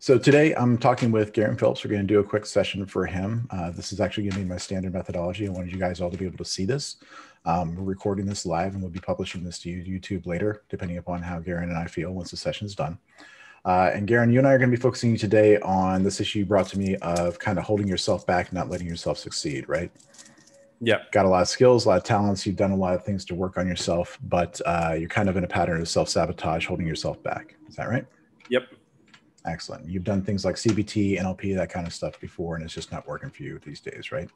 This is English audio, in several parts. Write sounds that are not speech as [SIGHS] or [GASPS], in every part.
So today I'm talking with Garen Phillips. We're going to do a quick session for him. Uh, this is actually going to be my standard methodology. I wanted you guys all to be able to see this. Um, we're recording this live and we'll be publishing this to YouTube later, depending upon how Garen and I feel once the session is done. Uh, and Garen, you and I are going to be focusing today on this issue you brought to me of kind of holding yourself back, not letting yourself succeed, right? Yeah. Got a lot of skills, a lot of talents. You've done a lot of things to work on yourself, but uh, you're kind of in a pattern of self sabotage, holding yourself back. Is that right? Yep. Excellent. You've done things like CBT, NLP, that kind of stuff before, and it's just not working for you these days, right?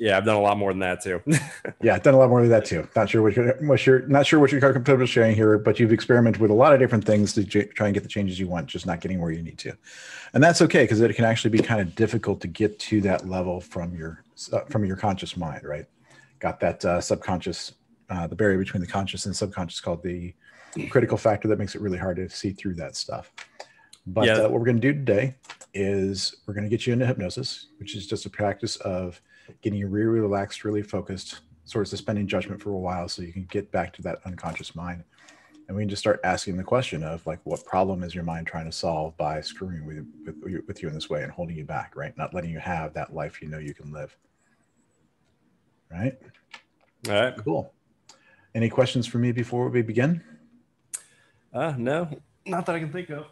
Yeah, I've done a lot more than that too. [LAUGHS] yeah, I've done a lot more than that too. Not sure what you're, what you're not sure what you're comfortable sharing here, but you've experimented with a lot of different things to j- try and get the changes you want, just not getting where you need to, and that's okay because it can actually be kind of difficult to get to that level from your uh, from your conscious mind, right? Got that uh, subconscious, uh, the barrier between the conscious and subconscious called the critical factor that makes it really hard to see through that stuff. But yeah. uh, what we're going to do today is we're going to get you into hypnosis, which is just a practice of getting you really relaxed, really focused, sort of suspending judgment for a while so you can get back to that unconscious mind. And we can just start asking the question of like, what problem is your mind trying to solve by screwing with, with, with you in this way and holding you back, right? Not letting you have that life you know you can live. Right? All right. Cool. Any questions for me before we begin? Uh, no, not that I can think of.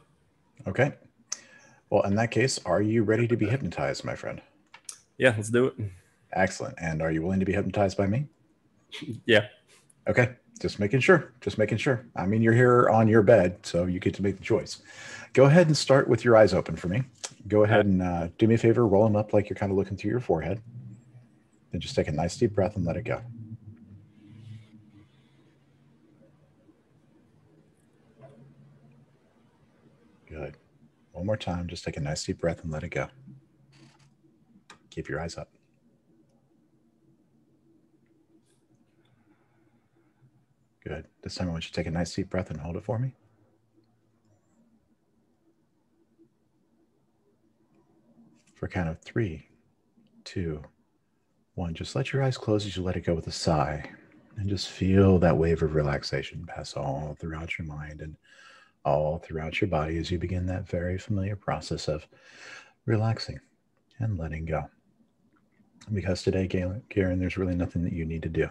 Okay. Well, in that case, are you ready to be hypnotized, my friend? Yeah, let's do it. Excellent. And are you willing to be hypnotized by me? Yeah. Okay. Just making sure. Just making sure. I mean, you're here on your bed, so you get to make the choice. Go ahead and start with your eyes open for me. Go ahead and uh, do me a favor, roll them up like you're kind of looking through your forehead. Then just take a nice deep breath and let it go. Good. One more time. Just take a nice deep breath and let it go. Keep your eyes up. Good. This time I want you to take a nice deep breath and hold it for me. For a count of three, two, one. Just let your eyes close as you let it go with a sigh. And just feel that wave of relaxation pass all throughout your mind and all throughout your body as you begin that very familiar process of relaxing and letting go. Because today, Garen, there's really nothing that you need to do.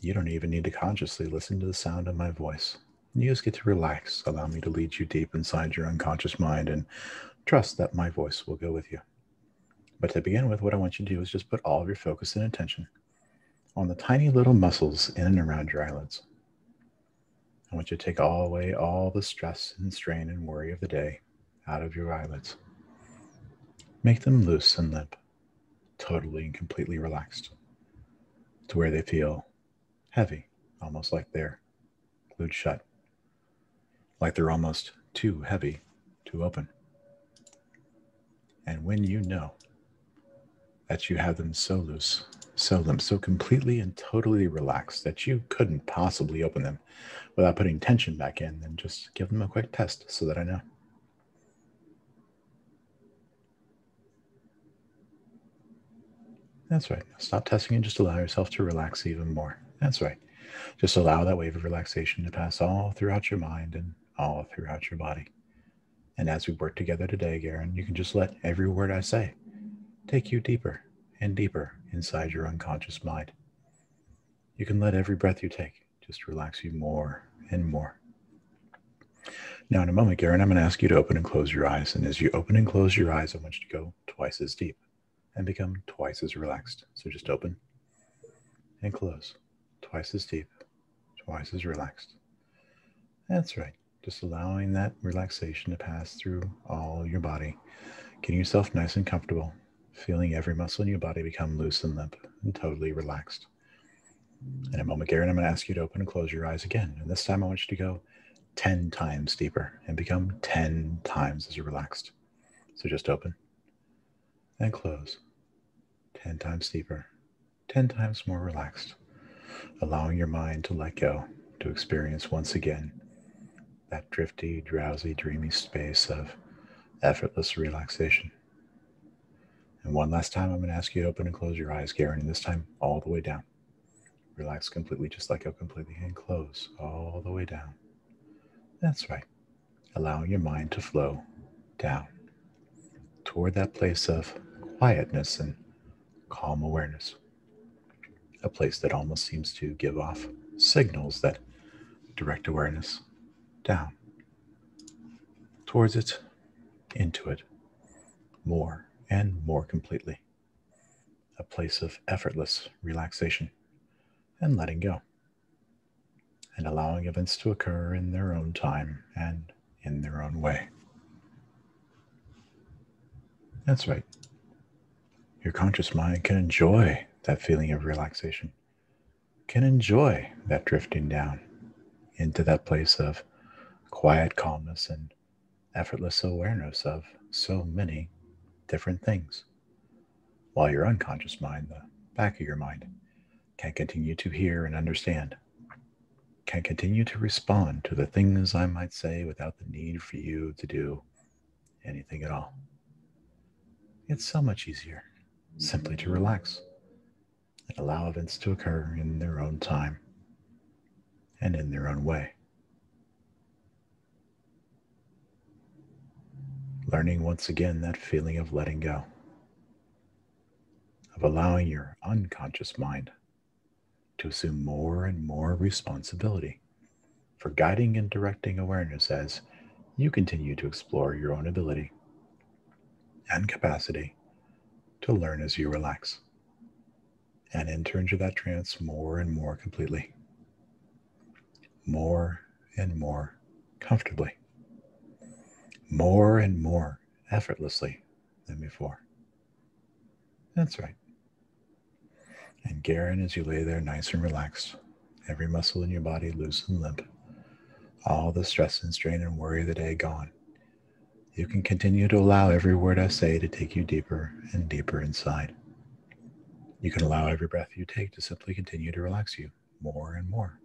You don't even need to consciously listen to the sound of my voice. You just get to relax, allow me to lead you deep inside your unconscious mind, and trust that my voice will go with you. But to begin with, what I want you to do is just put all of your focus and attention on the tiny little muscles in and around your eyelids. I want you to take all away all the stress and strain and worry of the day out of your eyelids. Make them loose and limp, totally and completely relaxed, to where they feel heavy, almost like they're glued shut, like they're almost too heavy to open. And when you know that you have them so loose sell them so completely and totally relaxed that you couldn't possibly open them without putting tension back in, then just give them a quick test so that I know. That's right. Stop testing and just allow yourself to relax even more. That's right. Just allow that wave of relaxation to pass all throughout your mind and all throughout your body. And as we work together today, Garen, you can just let every word I say take you deeper and deeper inside your unconscious mind. You can let every breath you take just relax you more and more. Now, in a moment, Garen, I'm going to ask you to open and close your eyes. And as you open and close your eyes, I want you to go twice as deep and become twice as relaxed. So just open and close, twice as deep, twice as relaxed. That's right. Just allowing that relaxation to pass through all your body, getting yourself nice and comfortable, feeling every muscle in your body become loose and limp and totally relaxed. In a moment, Garen, I'm going to ask you to open and close your eyes again. And this time I want you to go 10 times deeper and become 10 times as relaxed. So just open and close 10 times deeper, 10 times more relaxed, allowing your mind to let go, to experience once again that drifty, drowsy, dreamy space of effortless relaxation. And one last time, I'm going to ask you to open and close your eyes, Garen, and this time all the way down. Relax completely, just like you'll completely, and close all the way down. That's right. Allowing your mind to flow down toward that place of quietness and calm awareness. A place that almost seems to give off signals that direct awareness down towards it, into it, more and more completely. A place of effortless relaxation and letting go, and allowing events to occur in their own time and in their own way. That's right. Your conscious mind can enjoy that feeling of relaxation, can enjoy that drifting down into that place of quiet calmness and effortless awareness of so many different things. While your unconscious mind, the back of your mind, can continue to hear and understand, can continue to respond to the things I might say without the need for you to do anything at all. It's so much easier simply to relax and allow events to occur in their own time and in their own way. Learning once again that feeling of letting go, of allowing your unconscious mind to assume more and more responsibility for guiding and directing awareness as you continue to explore your own ability and capacity to learn as you relax and enter into that trance more and more completely, more and more comfortably more and more effortlessly than before. That's right. And Garen, as you lay there nice and relaxed, every muscle in your body loose and limp, all the stress and strain and worry of the day gone, you can continue to allow every word I say to take you deeper and deeper inside. You can allow every breath you take to simply continue to relax you more and more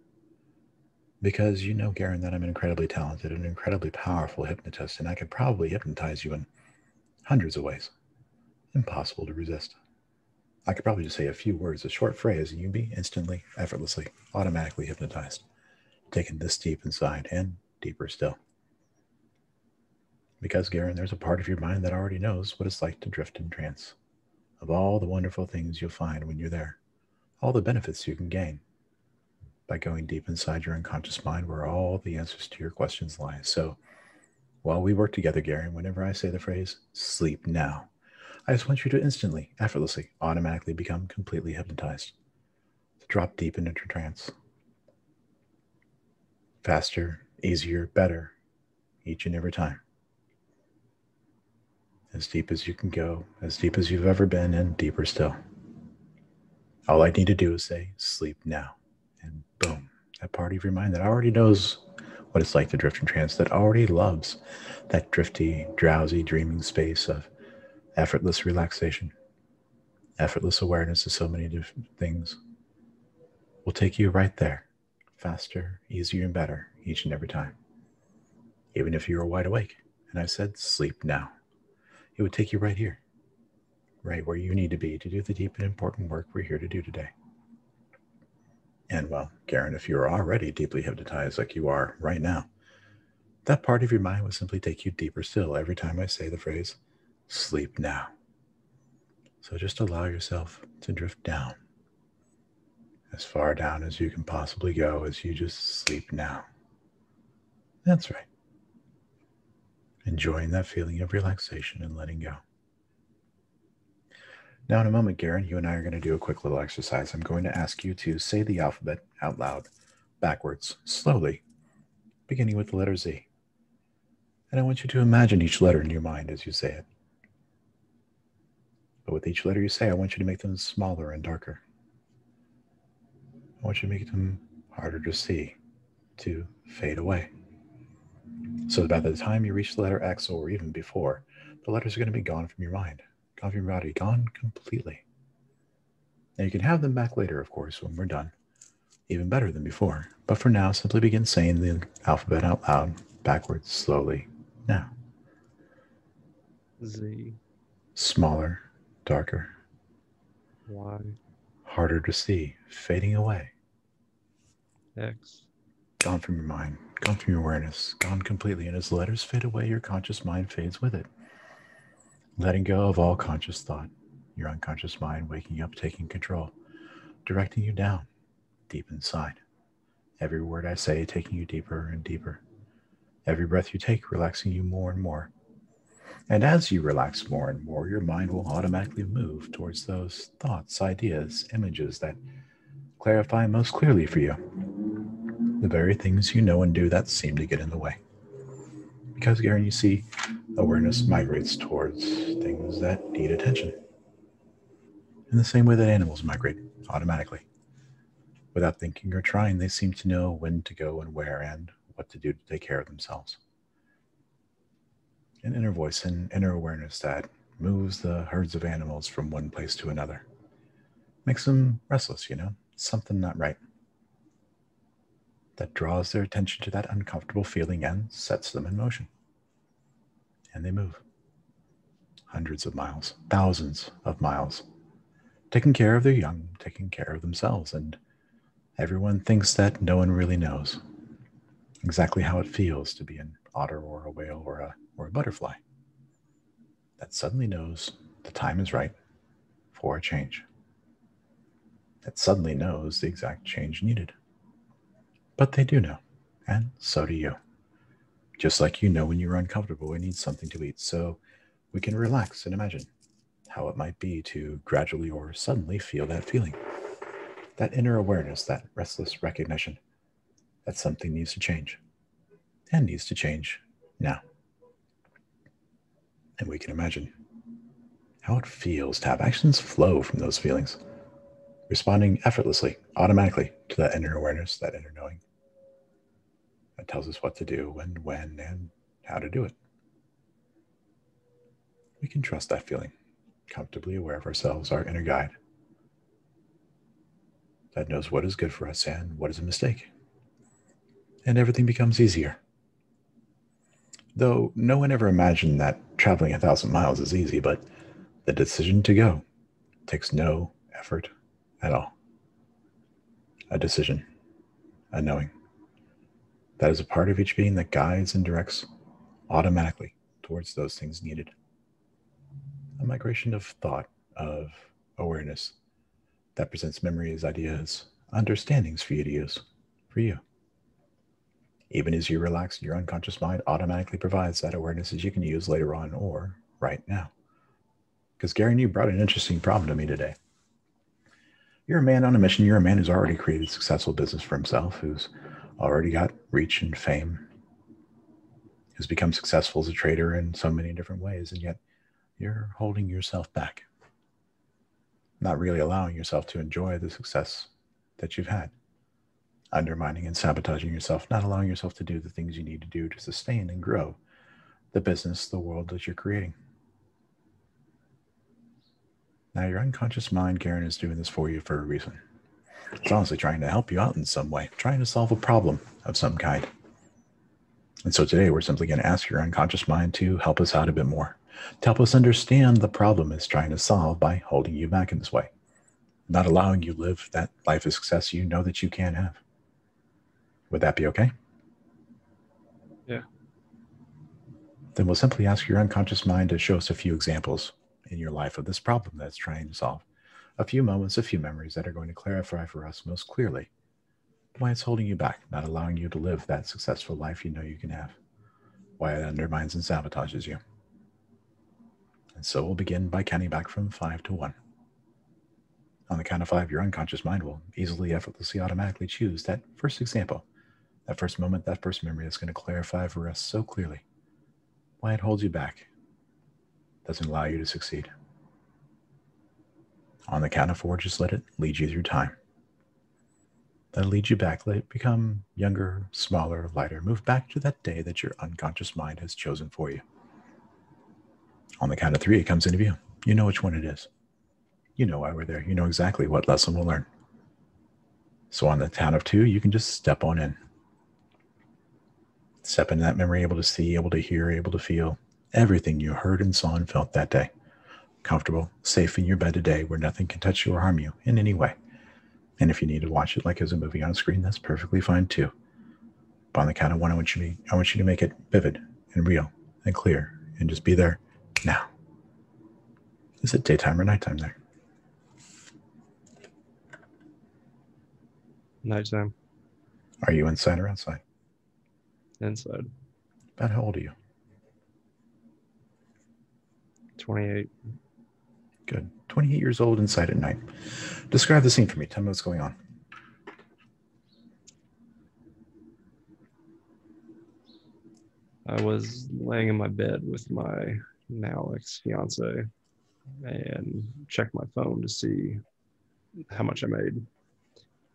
because you know, Garen, that I'm an incredibly talented and incredibly powerful hypnotist, and I could probably hypnotize you in hundreds of ways. Impossible to resist. I could probably just say a few words, a short phrase, and you'd be instantly, effortlessly, automatically hypnotized, taken this deep inside and deeper still. Because, Garen, there's a part of your mind that already knows what it's like to drift in trance, of all the wonderful things you'll find when you're there, all the benefits you can gain, by going deep inside your unconscious mind where all the answers to your questions lie. So while we work together, Gary, whenever I say the phrase sleep now, I just want you to instantly, effortlessly, automatically become completely hypnotized, to drop deep into trance. Faster, easier, better, each and every time. As deep as you can go, as deep as you've ever been, and deeper still. All I need to do is say, sleep now boom, that part of your mind that already knows what it's like to drift in trance, that already loves that drifty, drowsy, dreaming space of effortless relaxation, effortless awareness of so many different things, will take you right there, faster, easier, and better each and every time. Even if you were wide awake and I said, sleep now, it would take you right here, right where you need to be to do the deep and important work we're here to do today. And well, Garen, if you're already deeply hypnotized like you are right now, that part of your mind will simply take you deeper still every time I say the phrase, sleep now. So just allow yourself to drift down as far down as you can possibly go as you just sleep now. That's right. Enjoying that feeling of relaxation and letting go. Now, in a moment, Garen, you and I are going to do a quick little exercise. I'm going to ask you to say the alphabet out loud, backwards, slowly, beginning with the letter Z. And I want you to imagine each letter in your mind as you say it. But with each letter you say, I want you to make them smaller and darker. I want you to make them harder to see, to fade away. So that by the time you reach the letter X or even before, the letters are going to be gone from your mind of your body gone completely. Now you can have them back later, of course, when we're done. Even better than before. But for now, simply begin saying the alphabet out loud, backwards, slowly. Now. Z. Smaller, darker. Y. Harder to see, fading away. X. Gone from your mind, gone from your awareness, gone completely. And as letters fade away, your conscious mind fades with it. Letting go of all conscious thought, your unconscious mind waking up, taking control, directing you down, deep inside. Every word I say taking you deeper and deeper. Every breath you take relaxing you more and more. And as you relax more and more, your mind will automatically move towards those thoughts, ideas, images that clarify most clearly for you. The very things you know and do that seem to get in the way. Because, Garen, you see, awareness migrates towards things that need attention. In the same way that animals migrate automatically. Without thinking or trying, they seem to know when to go and where and what to do to take care of themselves. An inner voice and inner awareness that moves the herds of animals from one place to another. Makes them restless, you know, something not right. That draws their attention to that uncomfortable feeling and sets them in motion. And they move. Hundreds of miles, thousands of miles, taking care of their young, taking care of themselves, and everyone thinks that no one really knows exactly how it feels to be an otter or a whale or a, or a butterfly that suddenly knows the time is right for a change. That suddenly knows the exact change needed. But they do know, and so do you. Just like you know when you're uncomfortable and need something to eat, so we can relax and imagine how it might be to gradually or suddenly feel that feeling. That inner awareness, that restless recognition that something needs to change and needs to change now. And we can imagine how it feels to have actions flow from those feelings, responding effortlessly, automatically to that inner awareness, that inner knowing that tells us what to do, when, when, and how to do it. We can trust that feeling, comfortably aware of ourselves, our inner guide that knows what is good for us and what is a mistake and everything becomes easier. Though no one ever imagined that traveling a thousand miles is easy, but the decision to go takes no effort at all. A decision, a knowing. That is a part of each being that guides and directs automatically towards those things needed. A migration of thought, of awareness that presents memories, ideas, understandings for you to use, for you. Even as you relax, your unconscious mind automatically provides that awareness that you can use later on or right now. Because, Gary, you brought an interesting problem to me today. You're a man on a mission. You're a man who's already created successful business for himself, who's already got reach and fame, has become successful as a trader in so many different ways, and yet you're holding yourself back, not really allowing yourself to enjoy the success that you've had undermining and sabotaging yourself, not allowing yourself to do the things you need to do to sustain and grow the business, the world that you're creating. Now, your unconscious mind, Garen, is doing this for you for a reason. It's honestly trying to help you out in some way, trying to solve a problem of some kind. And so today we're simply going to ask your unconscious mind to help us out a bit more, to help us understand the problem it's trying to solve by holding you back in this way, not allowing you live that life of success you know that you can have. Would that be okay? Yeah. Then we'll simply ask your unconscious mind to show us a few examples in your life of this problem that's trying to solve. A few moments, a few memories that are going to clarify for us most clearly why it's holding you back, not allowing you to live that successful life you know you can have, why it undermines and sabotages you. And so we'll begin by counting back from five to one. On the count of five, your unconscious mind will easily, effortlessly, automatically choose that first example that first moment, that first memory is going to clarify for us so clearly why it holds you back, doesn't allow you to succeed. On the count of four, just let it lead you through time. That'll lead you back, let it become younger, smaller, lighter. Move back to that day that your unconscious mind has chosen for you. On the count of three, it comes into view. You know which one it is. You know why we're there. You know exactly what lesson we'll learn. So on the count of two, you can just step on in step into that memory, able to see, able to hear, able to feel everything you heard and saw and felt that day. Comfortable, safe in your bed today where nothing can touch you or harm you in any way. And if you need to watch it like as a movie on screen, that's perfectly fine too. But on the count of one, I want you to I want you to make it vivid and real and clear and just be there now. Is it daytime or nighttime there? Nighttime. Are you inside or outside? Inside. About how old are you? 28. Good. Uh, 28 years old inside at night. Describe the scene for me. Tell me what's going on. I was laying in my bed with my now ex fiance and checked my phone to see how much I made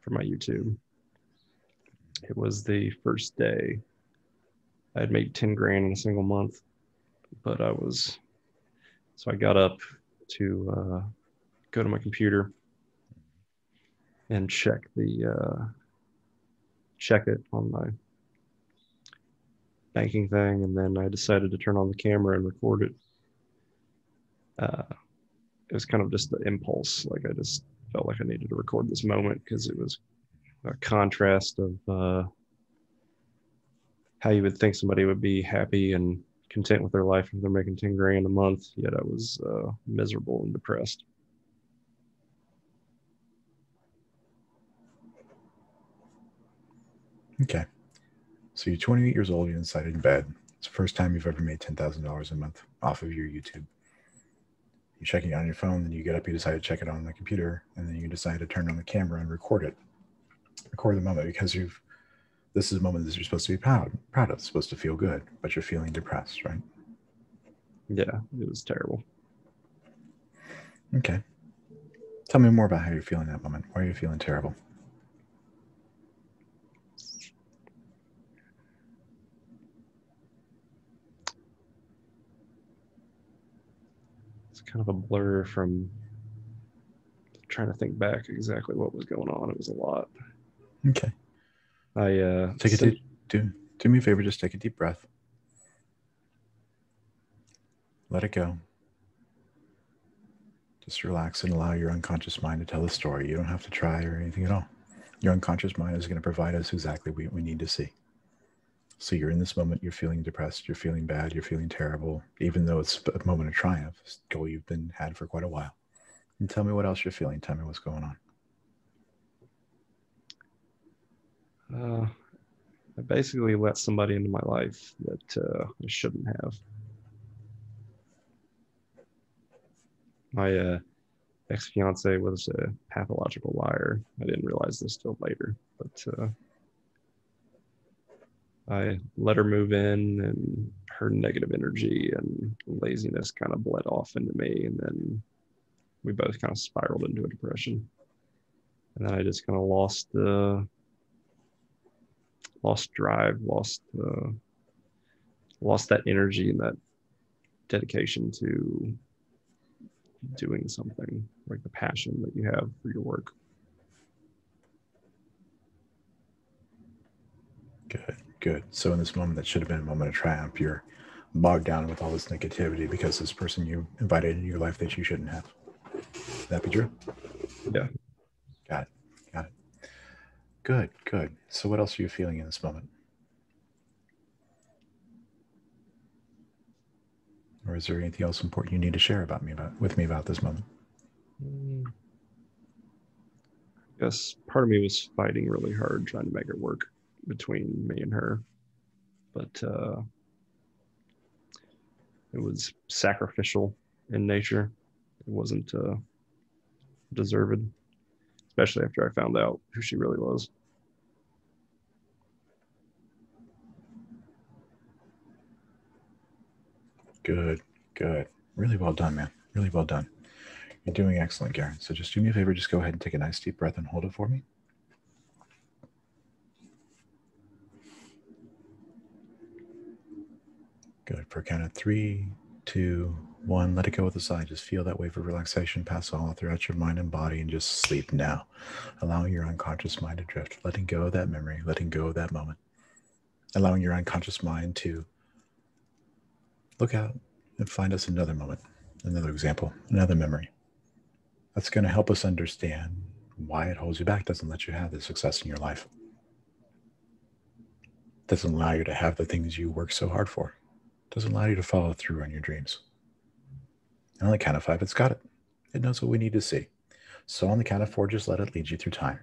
for my YouTube. It was the first day I had made 10 grand in a single month, but I was, so I got up to uh, go to my computer and check the, uh, check it on my banking thing, and then I decided to turn on the camera and record it. Uh, it was kind of just the impulse. Like I just felt like I needed to record this moment because it was a contrast of uh, how you would think somebody would be happy and content with their life if they're making 10 grand a month, yet I was uh, miserable and depressed. Okay. So you're 28 years old, you're inside in bed. It's the first time you've ever made $10,000 a month off of your YouTube. You're checking it on your phone, then you get up, you decide to check it on the computer, and then you decide to turn on the camera and record it. Record the moment because you've this is a moment that you're supposed to be proud proud of, supposed to feel good, but you're feeling depressed, right? Yeah, it was terrible. Okay. Tell me more about how you're feeling that moment. Why are you feeling terrible? It's kind of a blur from trying to think back exactly what was going on. It was a lot. Okay. I uh take a deep do do me a favor, just take a deep breath. Let it go. Just relax and allow your unconscious mind to tell the story. You don't have to try or anything at all. Your unconscious mind is going to provide us exactly what we need to see. So you're in this moment, you're feeling depressed, you're feeling bad, you're feeling terrible, even though it's a moment of triumph, it's a goal you've been had for quite a while. And tell me what else you're feeling. Tell me what's going on. Uh, I basically let somebody into my life that uh, I shouldn't have. My uh, ex fiance was a pathological liar. I didn't realize this till later, but uh, I let her move in, and her negative energy and laziness kind of bled off into me. And then we both kind of spiraled into a depression. And then I just kind of lost the, lost drive, lost, uh, lost that energy and that dedication to doing something like the passion that you have for your work. Good. Good. So in this moment that should have been a moment of triumph, you're bogged down with all this negativity because this person you invited into your life that you shouldn't have. that be true? Yeah. Got it. Good. Good. So what else are you feeling in this moment? Or is there anything else important you need to share about me about with me about this moment? Guess part of me was fighting really hard trying to make it work between me and her, but uh, it was sacrificial in nature. It wasn't uh, deserved, especially after I found out who she really was. Good, good. Really well done, man. Really well done. You're doing excellent, Garen. So just do me a favor, just go ahead and take a nice deep breath and hold it for me. Good. For count of three, two, one, let it go with a sigh. Just feel that wave of relaxation pass all throughout your mind and body and just sleep now. Allowing your unconscious mind to drift, letting go of that memory, letting go of that moment. Allowing your unconscious mind to look out and find us another moment, another example, another memory. That's going to help us understand why it holds you back, doesn't let you have the success in your life, doesn't allow you to have the things you work so hard for doesn't allow you to follow through on your dreams. And on the count of five, it's got it. It knows what we need to see. So on the count of four, just let it lead you through time.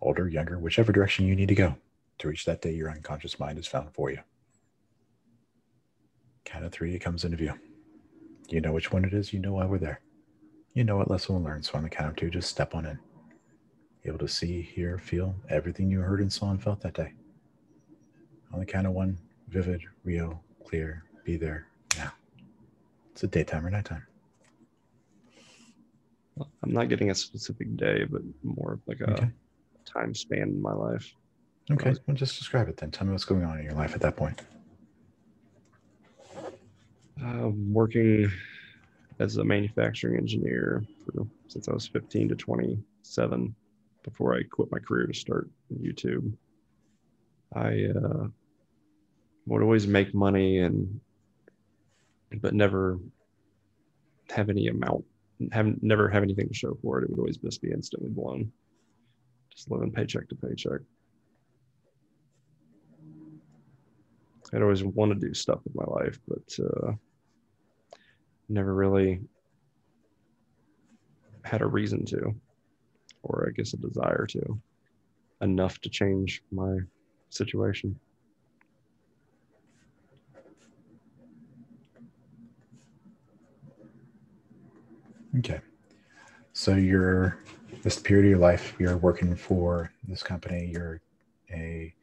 Older, younger, whichever direction you need to go to reach that day your unconscious mind is found for you. Count of three, it comes into view. You know which one it is, you know why we're there. You know what lesson we'll learn. So on the count of two, just step on in. Able to see, hear, feel everything you heard and saw and felt that day. On the count of one, vivid, real, clear, be there It's a daytime or nighttime. I'm not getting a specific day, but more of like a Okay. time span in my life. Okay, well, just describe it then. Tell me what's going on in your life at that point. Uh, working as a manufacturing engineer for since I was 15 to 27 before I quit my career to start YouTube. I uh, would always make money and but never have any amount have never have anything to show for it. It would always just be instantly blown. Just living paycheck to paycheck. I'd always want to do stuff with my life, but uh, never really had a reason to, or I guess a desire to, enough to change my situation. Okay. So you're this period of your life, you're working for this company, you're a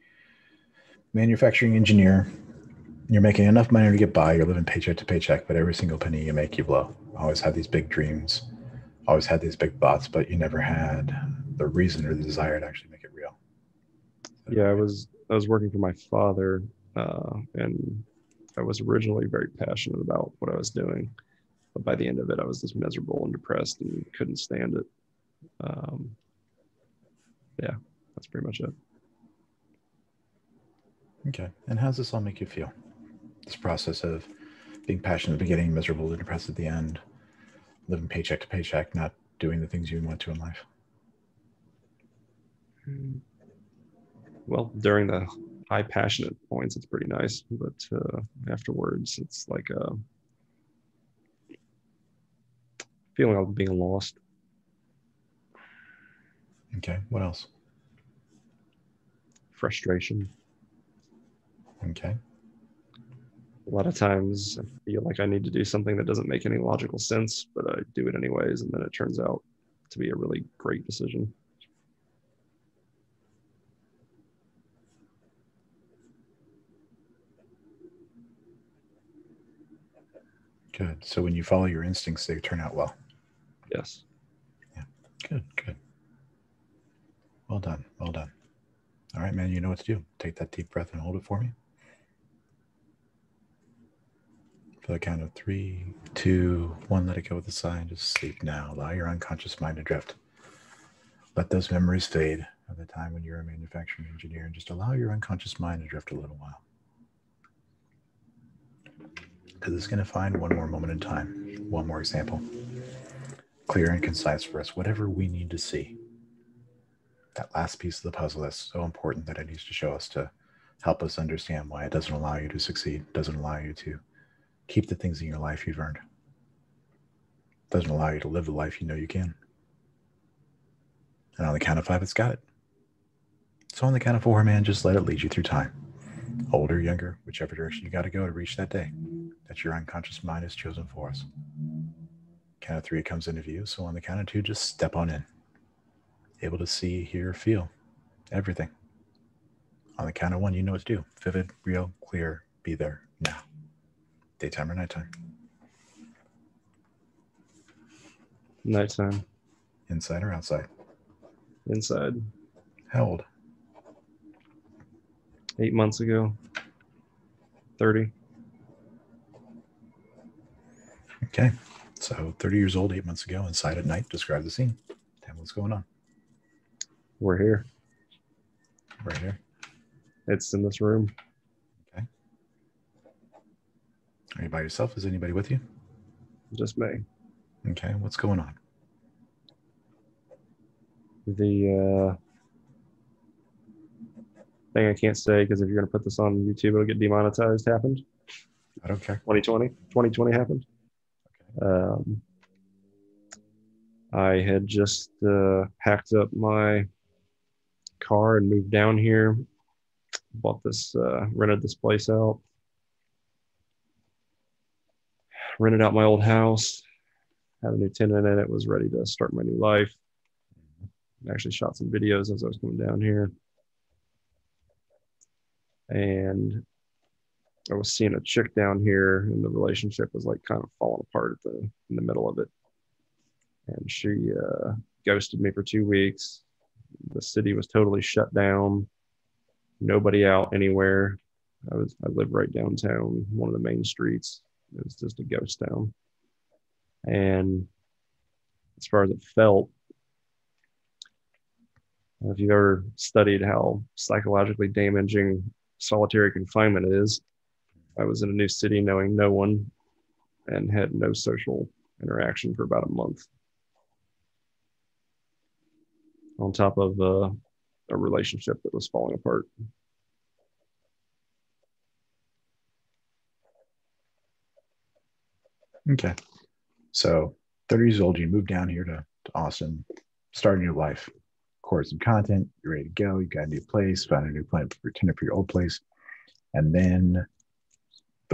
manufacturing engineer, you're making enough money to get by, you're living paycheck to paycheck, but every single penny you make, you blow. Always had these big dreams, always had these big thoughts, but you never had the reason or the desire to actually make it real. Yeah, I was I was working for my father, uh, and I was originally very passionate about what I was doing, but by the end of it, I was just miserable and depressed and couldn't stand it. Um, yeah, that's pretty much it. Okay. And how does this all make you feel? This process of being passionate at the beginning, miserable and depressed at the end, living paycheck to paycheck, not doing the things you want to in life. Well, during the high passionate points, it's pretty nice, but uh, afterwards, it's like a feeling of being lost. Okay. What else? frustration. Okay. A lot of times I feel like I need to do something that doesn't make any logical sense, but I do it anyways, and then it turns out to be a really great decision. Good. So when you follow your instincts, they turn out well. Yes. Yeah. Good. Good. Well done. Well done. All right, man. You know what to do. Take that deep breath and hold it for me. For the count of three, two, one, let it go with a sigh and just sleep now. Allow your unconscious mind to drift. Let those memories fade of the time when you're a manufacturing engineer and just allow your unconscious mind to drift a little while. Because it's going to find one more moment in time, one more example. Clear and concise for us, whatever we need to see. That last piece of the puzzle that's so important that it needs to show us to help us understand why it doesn't allow you to succeed, doesn't allow you to keep the things in your life you've earned, doesn't allow you to live the life you know you can. And on the count of five, it's got it. So on the count of four, man, just let it lead you through time. Older, younger, whichever direction you got to go to reach that day that your unconscious mind has chosen for us. Count of three it comes into view. So on the count of two, just step on in. Able to see, hear, feel everything. On the count of one, you know what to do. Vivid, real, clear, be there now. Daytime or nighttime. Nighttime, Inside or outside. inside, How old? eight months ago, 30. Okay. So 30 years old, eight months ago, inside at night. Describe the scene. Tell me what's going on. We're here. Right here. It's in this room. Okay. Are you by yourself? Is anybody with you? Just me. Okay. What's going on? The uh, thing I can't say because if you're going to put this on YouTube, it'll get demonetized happened. I don't care. 2020. 2020 happened. Um, I had just uh, packed up my car and moved down here. Bought this, uh, rented this place out. Rented out my old house. Had a new tenant in it. Was ready to start my new life. Actually, shot some videos as I was coming down here. And I was seeing a chick down here, and the relationship was like kind of falling apart at the in the middle of it. And she uh, ghosted me for two weeks. The city was totally shut down. Nobody out anywhere. I was I lived right downtown, one of the main streets. It was just a ghost town. And as far as it felt, if you've ever studied how psychologically damaging solitary confinement is, I was in a new city knowing no one and had no social interaction for about a month. On top of uh, a relationship that was falling apart. Okay. So 30 years old, you moved down here to, to Austin, starting your life, record some content, you're ready to go, you got a new place, found a new plan for tenant for your old place. And then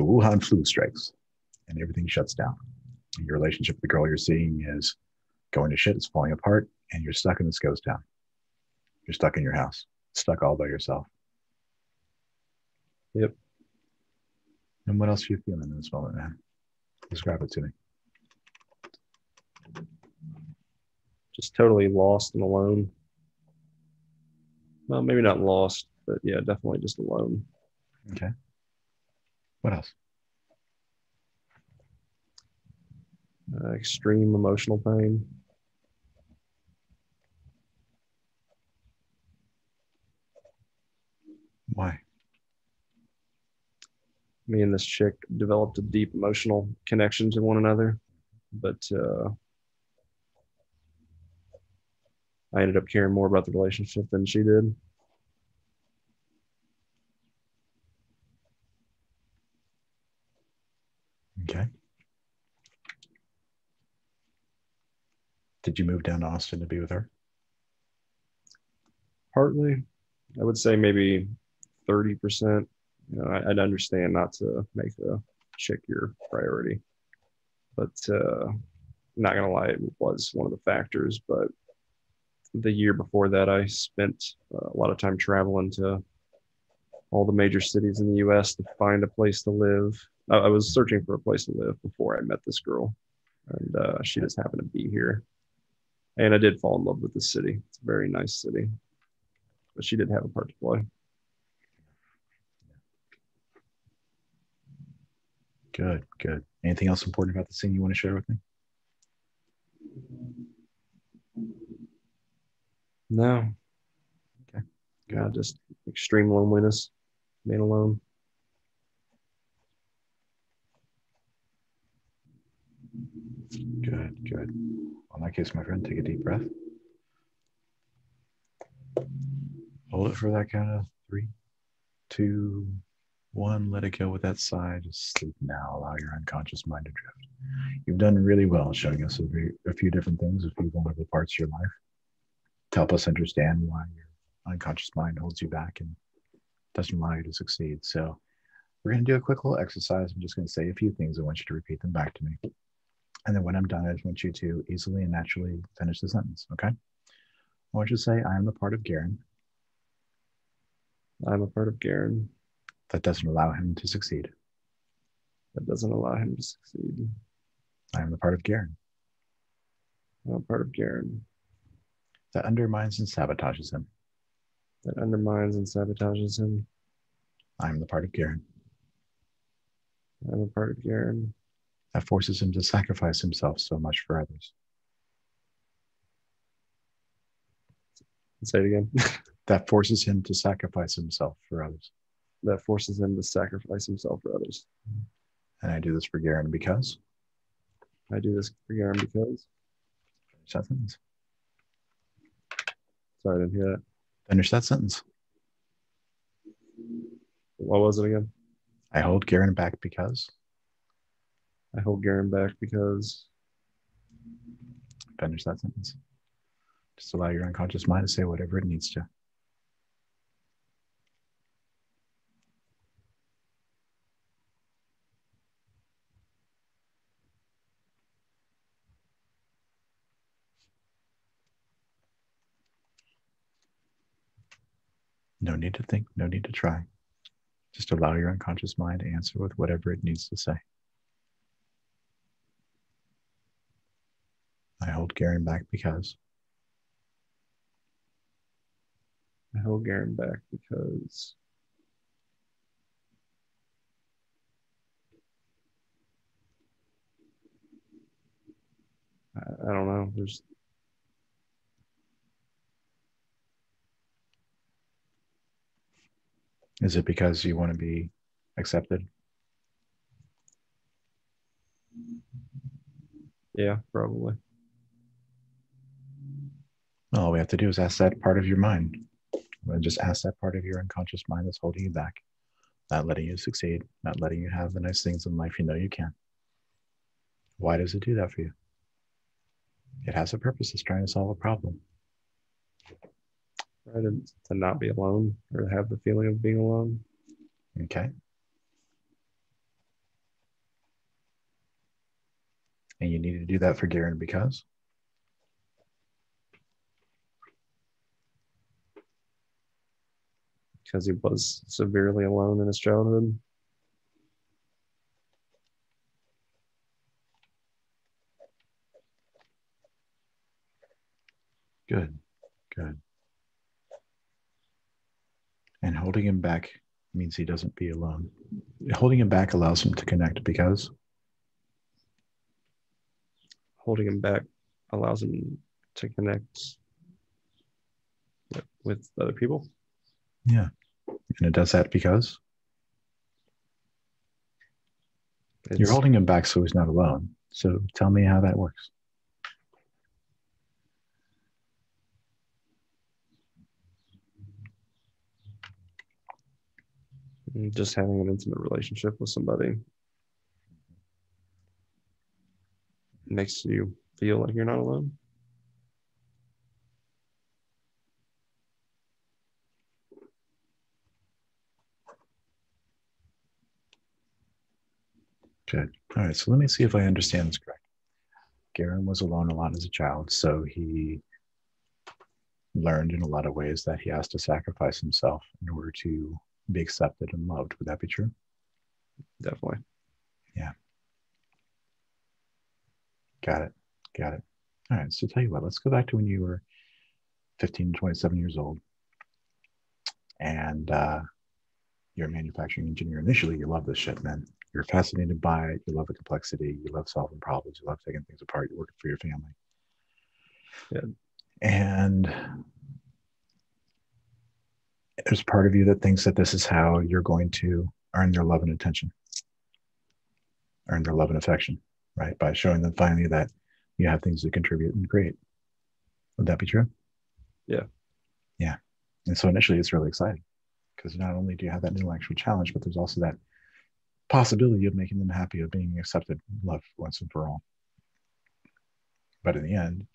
the Wuhan flu strikes and everything shuts down. Your relationship with the girl you're seeing is going to shit, it's falling apart, and you're stuck in this ghost town. You're stuck in your house, stuck all by yourself. Yep. And what else are you feeling in this moment, man? Describe it to me. Just totally lost and alone. Well, maybe not lost, but yeah, definitely just alone. Okay. What else? Uh, extreme emotional pain. Why? Me and this chick developed a deep emotional connection to one another, but uh, I ended up caring more about the relationship than she did. Okay. Did you move down to Austin to be with her? Partly, I would say maybe 30%. You know, I, would understand not to make the chick your priority, but uh, not gonna lie, it was one of the factors. But the year before that, I spent uh, a lot of time traveling to all the major cities in the U.S. to find a place to live. I, I was searching for a place to live before I met this girl, and uh, she just happened to be here. And I did fall in love with the city. It's a very nice city, but she did have a part to play. Good, good. Anything else important about the scene you want to share with me? No. Okay. Yeah, just extreme loneliness, being alone. Good, good. Well, in that case, my friend, take a deep breath. Hold it for that count of three, two, one. Let it go with that sigh. Just sleep now. Allow your unconscious mind to drift. You've done really well showing us a, few different things, a few vulnerable parts of your life to help us understand why your unconscious mind holds you back and doesn't allow you to succeed. So, we're going to do a quick little exercise. I'm just going to say a few things. I want you to repeat them back to me. And then when I'm done, I just want you to easily and naturally finish the sentence. Okay. I want you to say, I am the part of Garen. I'm a part of Garen. That doesn't allow him to succeed. That doesn't allow him to succeed. I am the part of Garen. I'm a part of Garen. That undermines and sabotages him. That undermines and sabotages him. I am the part of Garen. I'm a part of Garen that forces him to sacrifice himself so much for others. Say it again. [LAUGHS] that forces him to sacrifice himself for others. That forces him to sacrifice himself for others. And I do this for Garen because. I do this for Garen because. Finish that sentence. Sorry, I didn't hear that. Finish that sentence. What was it again? I hold Garen back because. I hold Garen back because Finish that sentence. Just allow your unconscious mind to say whatever it needs to. No need to think, no need to try. Just allow your unconscious mind to answer with whatever it needs to say. Hold Garen back because. I hold Garen back because I, I don't know. There's Is it because you want to be accepted? yeah, probably. All we have to do is ask that part of your mind. Well, Just ask that part of your unconscious mind that's holding you back, not letting you succeed, not letting you have the nice things in life you know you can. Why does it do that for you? It has a purpose. It's trying to solve a problem. Right, and to not be alone or have the feeling of being alone. Okay. And you need to do that for Garen because because he was severely alone in his childhood. good, good. And holding him back means he doesn't be alone. Holding him back allows him to connect because Holding him back allows him to connect with- with other people. Yeah. And it does that because It's, you're holding him back so he's not alone. So tell me how that works. just having an intimate relationship with somebody makes you feel like you're not alone. Good. All right. So let me see if I understand this correct. Garen was alone a lot as a child. So he learned in a lot of ways that he has to sacrifice himself in order to be accepted and loved. Would that be true? Definitely. Yeah. Got it. Got it. All right. So tell you what, let's go back to when you were 15 to 27 years old. And uh, you're a manufacturing engineer. Initially, you love this shit, man. You're fascinated by it. You love the complexity. You love solving problems. You love taking things apart. You're working for your family. Yeah. And there's part of you that thinks that this is how you're going to earn their love and attention, earn their love and affection right? By showing them finally that you have things to contribute and create. Would that be true? Yeah. Yeah. And so initially it's really exciting because not only do you have that intellectual challenge, but there's also that possibility of making them happy, of being accepted, loved once and for all. But in the end,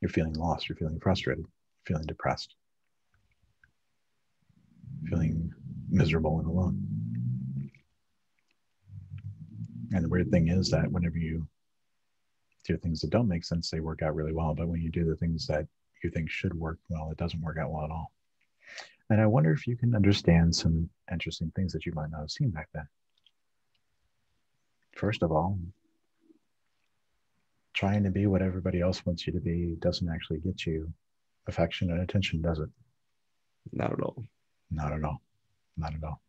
you're feeling lost, you're feeling frustrated, feeling depressed, feeling miserable and alone. And the weird thing is that whenever you do things that don't make sense, they work out really well. But when you do the things that you think should work well, it doesn't work out well at all. And I wonder if you can understand some interesting things that you might not have seen back then. First of all, trying to be what everybody else wants you to be doesn't actually get you affection and attention, does it? Not at all. Not at all. Not at all.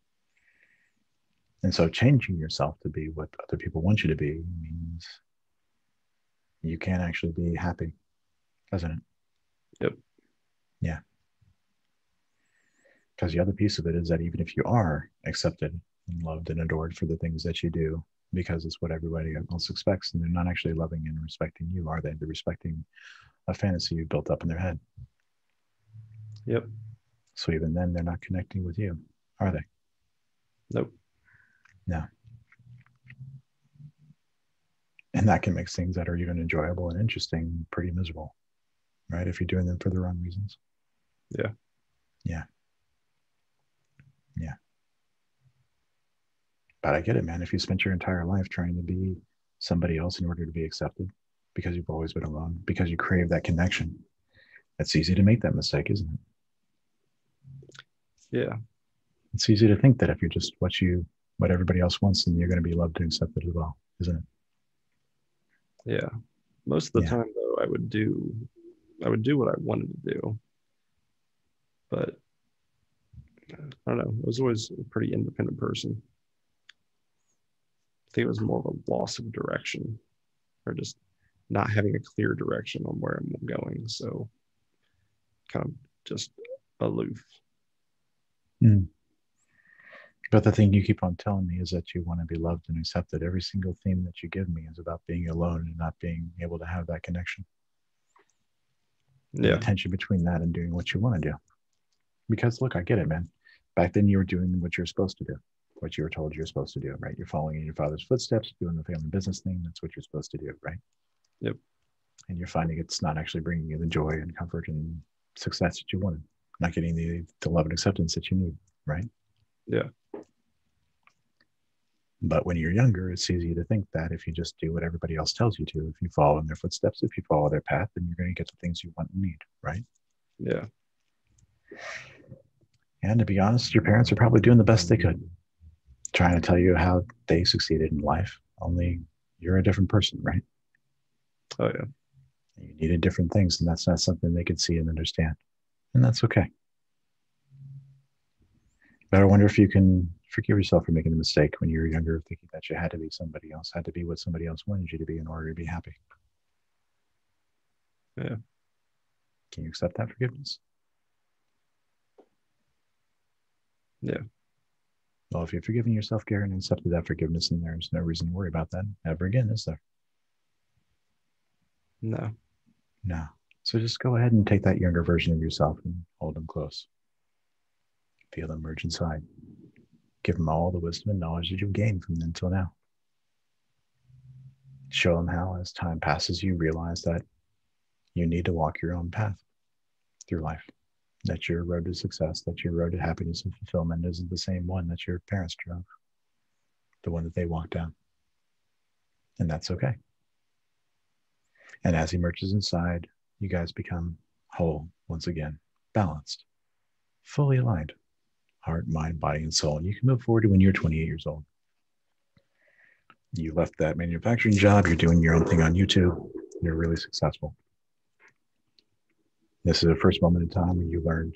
And so changing yourself to be what other people want you to be means you can't actually be happy, doesn't it? Yep. Yeah. Because the other piece of it is that even if you are accepted and loved and adored for the things that you do, because it's what everybody else expects, and they're not actually loving and respecting you, are they? They're respecting a fantasy you built up in their head. Yep. So even then, they're not connecting with you, are they? Nope. No. And that can make things that are even enjoyable and interesting pretty miserable, right? If you're doing them for the wrong reasons. Yeah. Yeah. Yeah. But I get it, man. If you spent your entire life trying to be somebody else in order to be accepted because you've always been alone, because you crave that connection, it's easy to make that mistake, isn't it? Yeah. It's easy to think that if you're just what you what everybody else wants, then you're going to be loved and accepted as well, isn't it? Yeah. Most of the Yeah. time though, I would do I would do what I wanted to do. But I don't know. I was always a pretty independent person. I think it was more of a loss of direction or just not having a clear direction on where I'm going. So kind of just aloof. Hmm. But the thing you keep on telling me is that you want to be loved and accepted. Every single theme that you give me is about being alone and not being able to have that connection. Yeah. The tension between that and doing what you want to do. Because look, I get it, man. Back then you were doing what you're supposed to do, what you were told you're supposed to do, right? You're following in your father's footsteps, doing the family business thing. That's what you're supposed to do, right? Yep. And you're finding it's not actually bringing you the joy and comfort and success that you wanted, not getting the, the love and acceptance that you need, right? Yeah. But when you're younger, it's easy to think that if you just do what everybody else tells you to, if you follow in their footsteps, if you follow their path, then you're going to get the things you want and need, right? Yeah. And to be honest, your parents are probably doing the best they could, trying to tell you how they succeeded in life. Only you're a different person, right? Oh yeah. You needed different things, and that's not something they could see and understand. And that's okay. But I wonder if you can forgive yourself for making a mistake when you were younger, thinking that you had to be somebody else, had to be what somebody else wanted you to be in order to be happy. Yeah. Can you accept that forgiveness? Yeah. Well, if you're forgiving yourself, Garen, and accepted that forgiveness, then there's no reason to worry about that ever again, is there? No. No. So just go ahead and take that younger version of yourself and hold them close. Feel them merge inside. Give them all the wisdom and knowledge that you've gained from them till now. Show them how, as time passes, you realize that you need to walk your own path through life. That your road to success, that your road to happiness and fulfillment isn't the same one that your parents drove, the one that they walked down. And that's okay. And as he merges inside, you guys become whole once again, balanced, fully aligned, heart, mind, body, and soul. And you can move forward to when you're 28 years old. You left that manufacturing job, you're doing your own thing on YouTube, you're really successful. This is the first moment in time where you learned,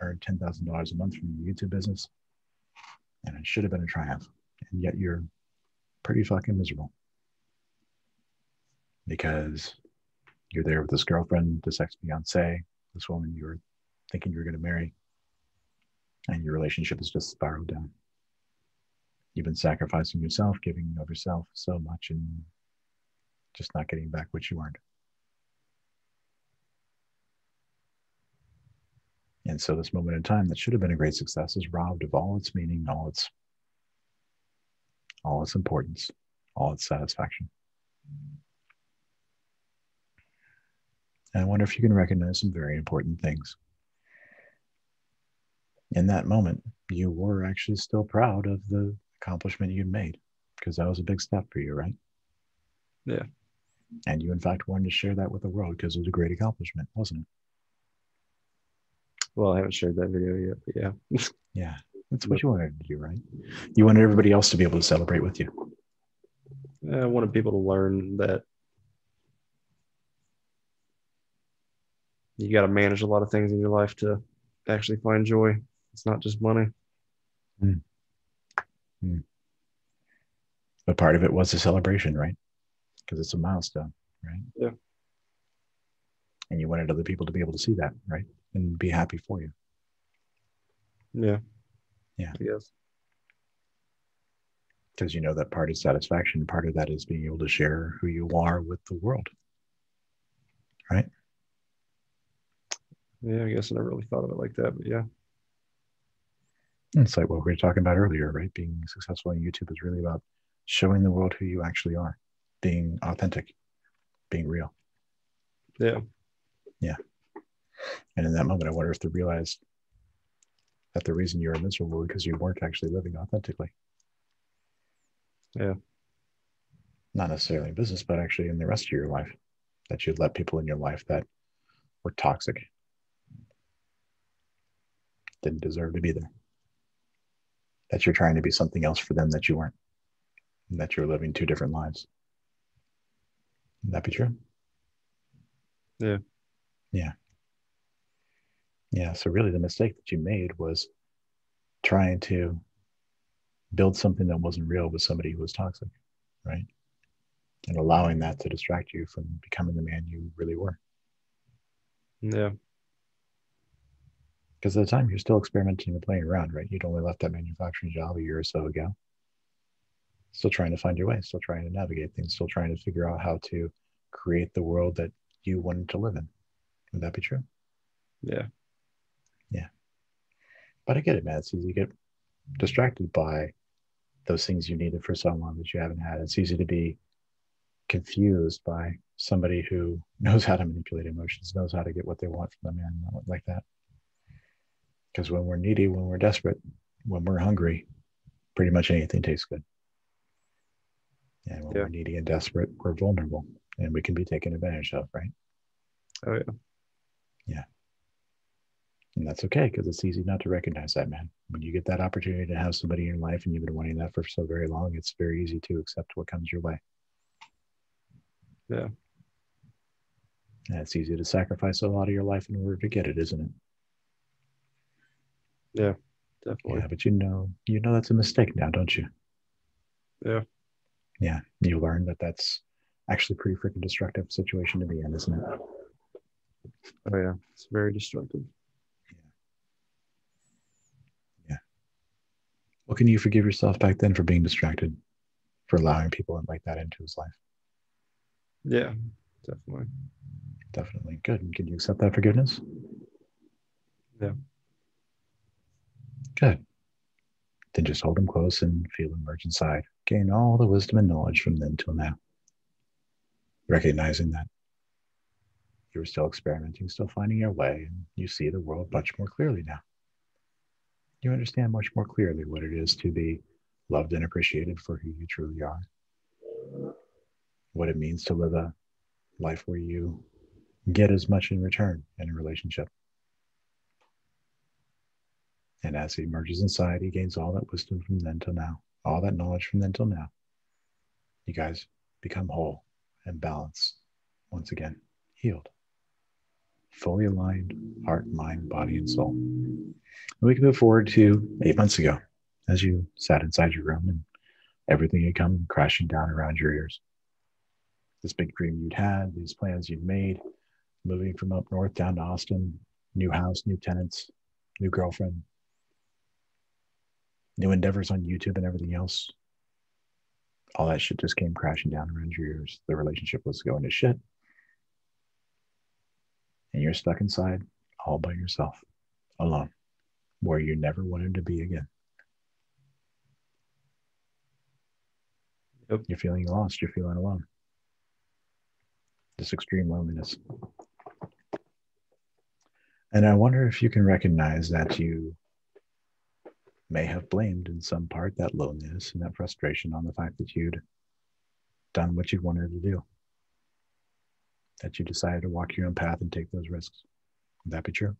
earned $10,000 a month from your YouTube business. And it should have been a triumph. And yet you're pretty fucking miserable because you're there with this girlfriend, this ex fiance, this woman you were thinking you were going to marry, and your relationship has just spiraled down. You've been sacrificing yourself, giving of yourself so much, and just not getting back what you earned. And so, this moment in time that should have been a great success is robbed of all its meaning, all its, all its importance, all its satisfaction. And I wonder if you can recognize some very important things. In that moment, you were actually still proud of the accomplishment you'd made because that was a big step for you, right? Yeah. And you, in fact, wanted to share that with the world because it was a great accomplishment, wasn't it? Well, I haven't shared that video yet, but yeah. Yeah. That's what you wanted to do, right? You wanted everybody else to be able to celebrate with you. I wanted people to learn that you got to manage a lot of things in your life to actually find joy. It's not just money. Hmm. Hmm. But part of it was a celebration, right? Because it's a milestone, right? Yeah. And you wanted other people to be able to see that, right? And be happy for you. Yeah. Yeah. Guess. Because you know that part is satisfaction. Part of that is being able to share who you are with the world. Right? Yeah, I guess I never really thought of it like that, but yeah. It's like what we were talking about earlier, right? Being successful on YouTube is really about showing the world who you actually are. being authentic, being real. Yeah. Yeah. And in that moment, I wonder if they realized that the reason you were miserable because you weren't actually living authentically. Yeah. Not necessarily in business, but actually in the rest of your life, that you'd let people in your life that were toxic, didn't deserve to be there. That you're trying to be something else for them that you weren't, and that you're living two different lives. Would that be true? Yeah. Yeah. Yeah. So, really, the mistake that you made was trying to build something that wasn't real with somebody who was toxic, right? And allowing that to distract you from becoming the man you really were. Yeah. Because at the time, you're still experimenting and playing around, right? You'd only left that manufacturing job a year or so ago. Still trying to find your way, still trying to navigate things, still trying to figure out how to create the world that you wanted to live in. Would that be true? Yeah. But I get it, man. It's easy to get distracted by those things you needed for so long that you haven't had. It's easy to be confused by somebody who [LAUGHS] knows how to manipulate emotions, knows how to get what they want from a man like that. Because when we're needy, when we're desperate, when we're hungry, pretty much anything tastes good. And when Yeah. we're needy and desperate, we're vulnerable and we can be taken advantage of, right? Oh yeah. yeah. And that's okay because it's easy not to recognize that, man. When you get that opportunity to have somebody in your life and you've been wanting that for so very long, it's very easy to accept what comes your way. Yeah. And it's easy to sacrifice a lot of your life in order to get it, isn't it? Yeah, definitely. Yeah, but you know, you know that's a mistake now, don't you? Yeah. Yeah, you learn that that's actually a pretty freaking destructive situation to be in, isn't it? Oh yeah. It's very destructive. What can you forgive yourself back then for being distracted, for allowing people like that into his life? Yeah. Definitely. Definitely good. And Can you accept that forgiveness? Yeah. Good. Then just hold them close and feel them merge inside. Gain all the wisdom and knowledge from then till now. Recognizing that you're still experimenting, still finding your way, and you see the world much more clearly now. You understand much more clearly what it is to be loved and appreciated for who you truly are. What it means to live a life where you get as much in return in a relationship. And as he merges inside, he gains all that wisdom from then till now, all that knowledge from then till now. You guys become whole and balanced once again, healed, fully aligned, heart, mind, body, and soul. And we can move forward to eight months ago as you sat inside your room and everything had come crashing down around your ears. This big dream you'd had, these plans you'd made, moving from up north down to Austin, new house, new tenants, new girlfriend, new endeavors on YouTube and everything else. All that shit just came crashing down around your ears. The relationship was going to shit. And you're stuck inside all by yourself, alone, where you never wanted to be again. Yep. You're feeling lost. You're feeling alone. This extreme loneliness. And I wonder if you can recognize that you may have blamed in some part that loneliness and that frustration on the fact that you'd done what you'd wanted to do. That you decided to walk your own path and take those risks. Would that be true?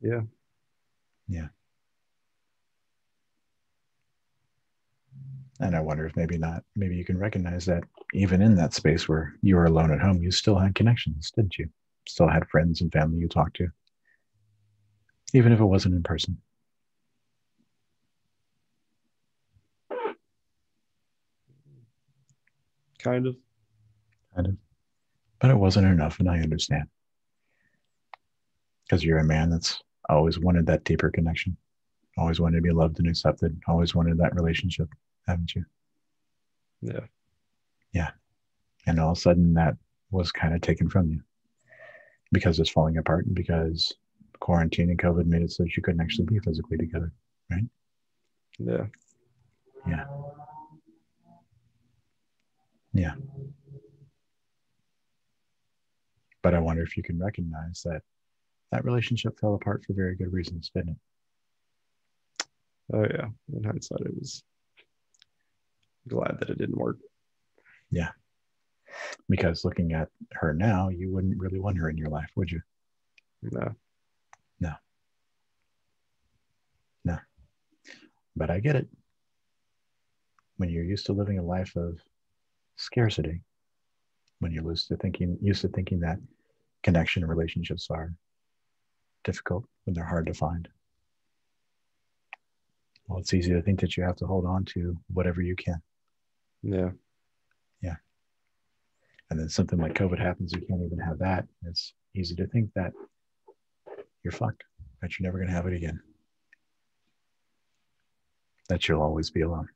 Yeah. Yeah. And I wonder if maybe not, maybe you can recognize that even in that space where you were alone at home, you still had connections, didn't you? Still had friends and family you talked to, even if it wasn't in person. Kind of. kind of. But it wasn't enough, and I understand. Because you're a man that's always wanted that deeper connection, always wanted to be loved and accepted, always wanted that relationship, haven't you? Yeah. Yeah. And all of a sudden, that was kind of taken from you because it's falling apart and because quarantine and COVID made it so that you couldn't actually be physically together. Right? Yeah. Yeah. Yeah. But I wonder if you can recognize that that relationship fell apart for very good reasons, didn't it? Oh yeah. In hindsight, it was glad that it didn't work. Yeah. Because looking at her now, you wouldn't really want her in your life, would you? No. No. No. But I get it. When you're used to living a life of scarcity, when you're used to thinking used to thinking that connection and relationships are difficult, when they're hard to find. Well, it's easy to think that you have to hold on to whatever you can. Yeah. Yeah. And then something like COVID happens, you can't even have that. It's easy to think that you're fucked, that you're never going to have it again, that you'll always be alone.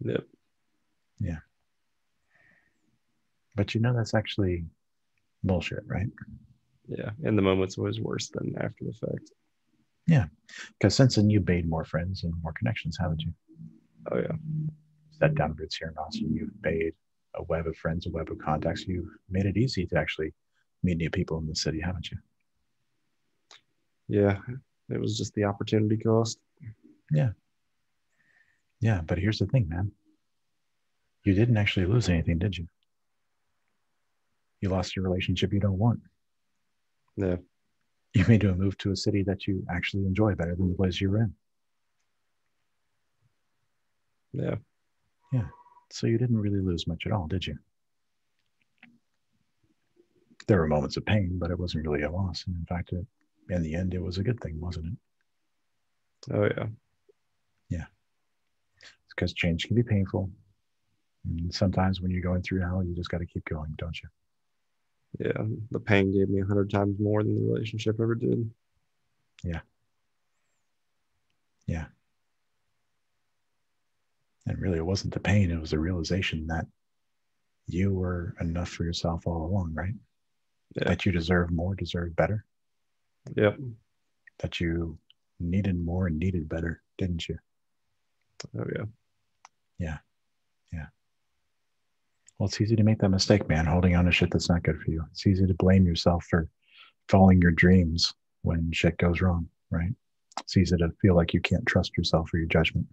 Yep. Yeah. But you know, that's actually bullshit, right? Yeah. And the moment's always worse than after the fact. Yeah. Because since then, you've made more friends and more connections, haven't you? Oh yeah. Set down roots here in Austin. You've made a web of friends, a web of contacts. You've made it easy to actually meet new people in the city, haven't you? Yeah. It was just the opportunity cost. Yeah. Yeah. But here's the thing, man. You didn't actually lose anything, did you? You lost your relationship you don't want. Yeah. You made a move to a city that you actually enjoy better than the place you were in. Yeah. Yeah. So you didn't really lose much at all, did you? There were moments of pain, but it wasn't really a loss. And in fact, it, in the end, it was a good thing, wasn't it? Oh yeah. It's because change can be painful. And sometimes when you're going through hell, you just got to keep going, don't you? Yeah. The pain gave me a hundred times more than the relationship ever did. Yeah. Yeah. And really, it wasn't the pain, it was the realization that you were enough for yourself all along, right? Yeah. That you deserve more, deserve better, Yep. that you needed more and needed better, didn't you? Oh yeah. Yeah. yeah. Well, it's easy to make that mistake, man, holding on to shit that's not good for you. It's easy to blame yourself for following your dreams when shit goes wrong, right? It's easy to feel like you can't trust yourself or your judgment,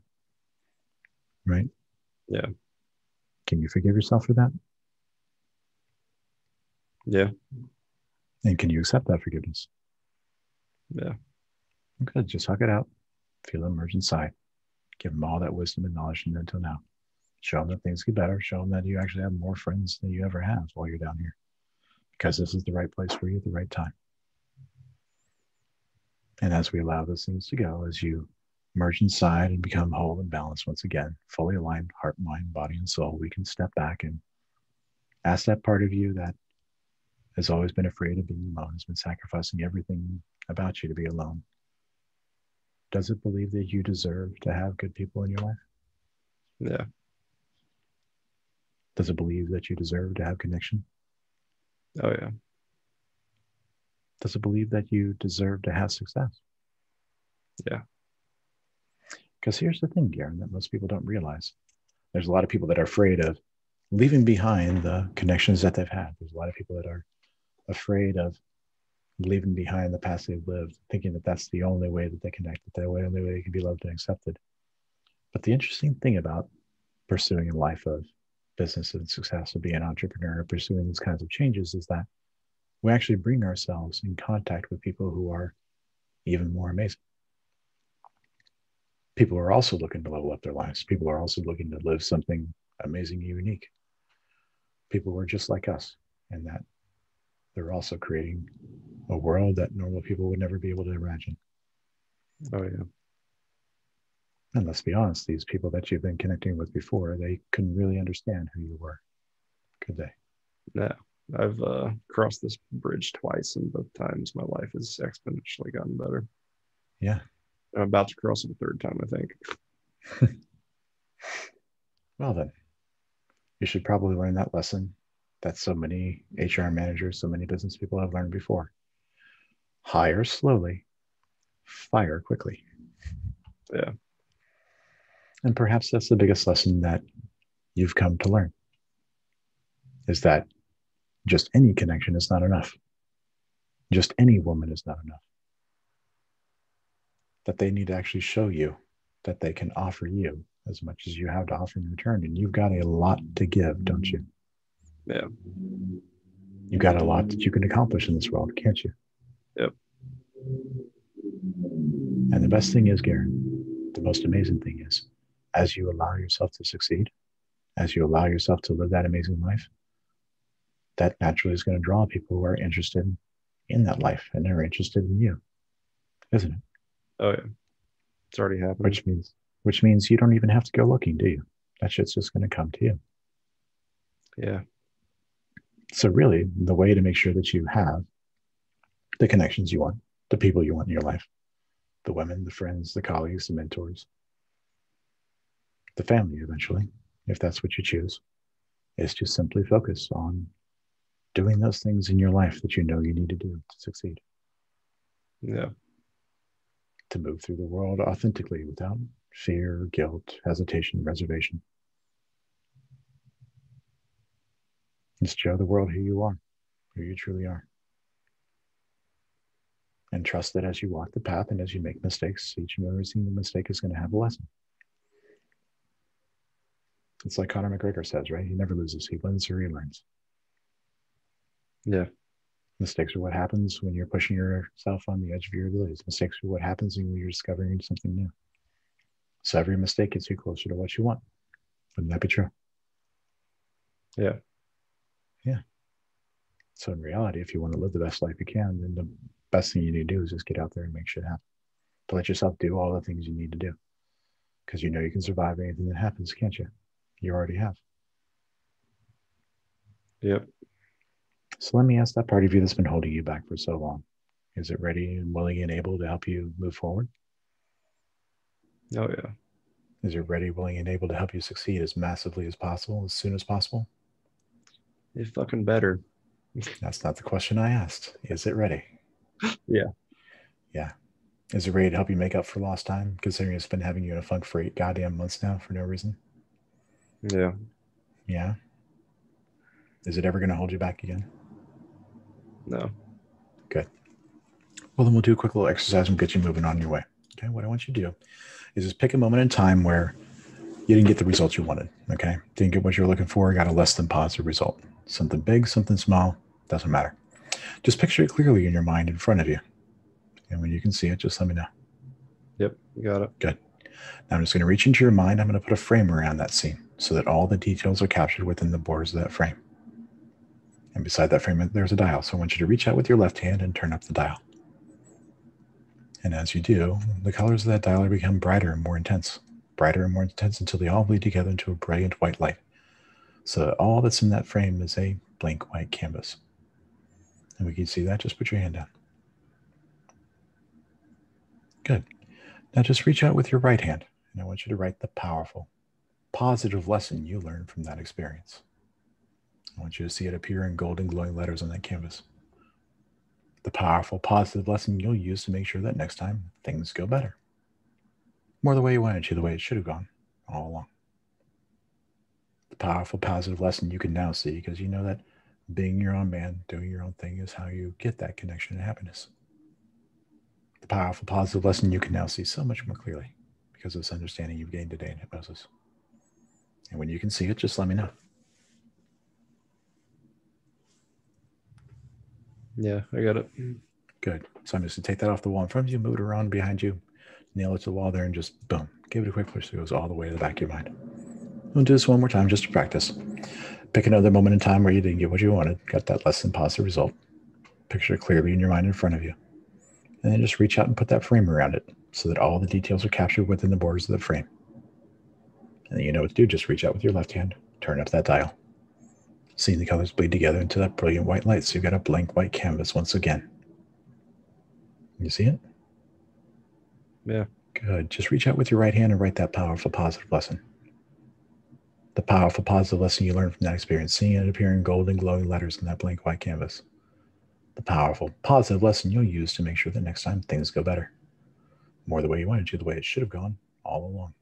right? Yeah. Can you forgive yourself for that? Yeah. And can you accept that forgiveness? Yeah. Okay, Just hug it out. Feel it emerge inside. Give them all that wisdom and knowledge until now. Show them that things get better. Show them that you actually have more friends than you ever have while you're down here. Because this is the right place for you at the right time. And as we allow those things to go, as you merge inside and become whole and balanced once again, fully aligned, heart, mind, body, and soul, we can step back and ask that part of you that has always been afraid of being alone, has been sacrificing everything about you to be alone. Does it believe that you deserve to have good people in your life? Yeah. Does it believe that you deserve to have connection? Oh yeah. Does it believe that you deserve to have success? Yeah. Because here's the thing, Garen, that most people don't realize. There's a lot of people that are afraid of leaving behind the connections that they've had. There's a lot of people that are afraid of leaving behind the past they've lived, thinking that that's the only way that they connect, that the only way they can be loved and accepted. But the interesting thing about pursuing a life of business and success, of being an entrepreneur, pursuing these kinds of changes is that we actually bring ourselves in contact with people who are even more amazing. People are also looking to level up their lives. People are also looking to live something amazing and unique. People who are just like us, and that they're also creating a world that normal people would never be able to imagine. Oh yeah. And let's be honest, these people that you've been connecting with before, they couldn't really understand who you were, could they? Yeah. I've uh, crossed this bridge twice, and both times my life has exponentially gotten better. Yeah. I'm about to cross it a third time, I think. [LAUGHS] Well, then, you should probably learn that lesson that so many HR managers, so many business people have learned before. Hire slowly, fire quickly. Yeah. And perhaps that's the biggest lesson that you've come to learn is that just any connection is not enough. Just any woman is not enough. That they need to actually show you that they can offer you as much as you have to offer in return. And you've got a lot to give, don't you? Yeah. You've got a lot that you can accomplish in this world, can't you? Yep. And the best thing is, Garen, the most amazing thing is, as you allow yourself to succeed, as you allow yourself to live that amazing life, that naturally is going to draw people who are interested in that life and they're interested in you, isn't it? Oh yeah. It's already happening. Which means which means you don't even have to go looking, do you? That shit's just going to come to you. Yeah. So really, the way to make sure that you have the connections you want, the people you want in your life, the women, the friends, the colleagues, the mentors, the family eventually, if that's what you choose, is to simply focus on doing those things in your life that you know you need to do to succeed. Yeah. To move through the world authentically without fear, guilt, hesitation, reservation. Just show the world who you are, who you truly are. And trust that as you walk the path and as you make mistakes, each and every single mistake is going to have a lesson. It's like Conor McGregor says, right? He never loses, he wins or he learns. Yeah. Mistakes are what happens when you're pushing yourself on the edge of your abilities. Mistakes are what happens when you're discovering something new. So every mistake gets you closer to what you want. Wouldn't that be true? Yeah. Yeah. So in reality, if you want to live the best life you can, then the best thing you need to do is just get out there and make shit happen. To let yourself do all the things you need to do. Because you know you can survive anything that happens, can't you? You already have. Yep. So let me ask that part of you that's been holding you back for so long. Is it ready and willing and able to help you move forward? Oh yeah. Is it ready, willing, and able to help you succeed as massively as possible, as soon as possible? It's fucking better. That's not the question I asked. Is it ready? [GASPS] Yeah. Yeah. Is it ready to help you make up for lost time, considering it's been having you in a funk for eight goddamn months now for no reason? Yeah. Yeah. Is it ever going to hold you back again? No. Good. Well, then we'll do a quick little exercise and get you moving on your way. Okay. What I want you to do is just pick a moment in time where you didn't get the results you wanted. Okay. Didn't get what you were looking for, got a less than positive result. Something big, something small, doesn't matter. Just picture it clearly in your mind in front of you. And when you can see it, just let me know. Yep. Got it. Good. Now I'm just going to reach into your mind. I'm going to put a frame around that scene so that all the details are captured within the borders of that frame. And beside that frame, there's a dial. So I want you to reach out with your left hand and turn up the dial. And as you do, the colors of that dial become brighter and more intense, brighter and more intense until they all bleed together into a brilliant white light. So all that's in that frame is a blank white canvas. And we can see that. Just put your hand down. Good. Now just reach out with your right hand, and I want you to write the powerful, positive lesson you learned from that experience. I want you to see it appear in golden glowing letters on that canvas. The powerful, positive lesson you'll use to make sure that next time things go better. More the way you wanted to, the way it should have gone all along. The powerful, positive lesson you can now see because you know that being your own man, doing your own thing is how you get that connection and happiness. The powerful, positive lesson you can now see so much more clearly because of this understanding you've gained today in hypnosis. And when you can see it, just let me know. Yeah, I got it. Good. So I'm just gonna take that off the wall in front of you, move it around behind you, nail it to the wall there, and just boom, give it a quick push so it goes all the way to the back of your mind. We'll do this one more time just to practice. Pick another moment in time where you didn't get what you wanted, got that less than positive result. Picture it clearly in your mind in front of you. And then just reach out and put that frame around it so that all the details are captured within the borders of the frame. And then you know what to do. Just reach out with your left hand, turn up that dial. Seeing the colors bleed together into that brilliant white light. So you've got a blank white canvas once again. You see it? Yeah. Good. Just reach out with your right hand and write that powerful positive lesson. The powerful positive lesson you learned from that experience, seeing it appear in golden glowing letters in that blank white canvas. The powerful positive lesson you'll use to make sure that next time things go better. More the way you wanted to, the way it should have gone all along.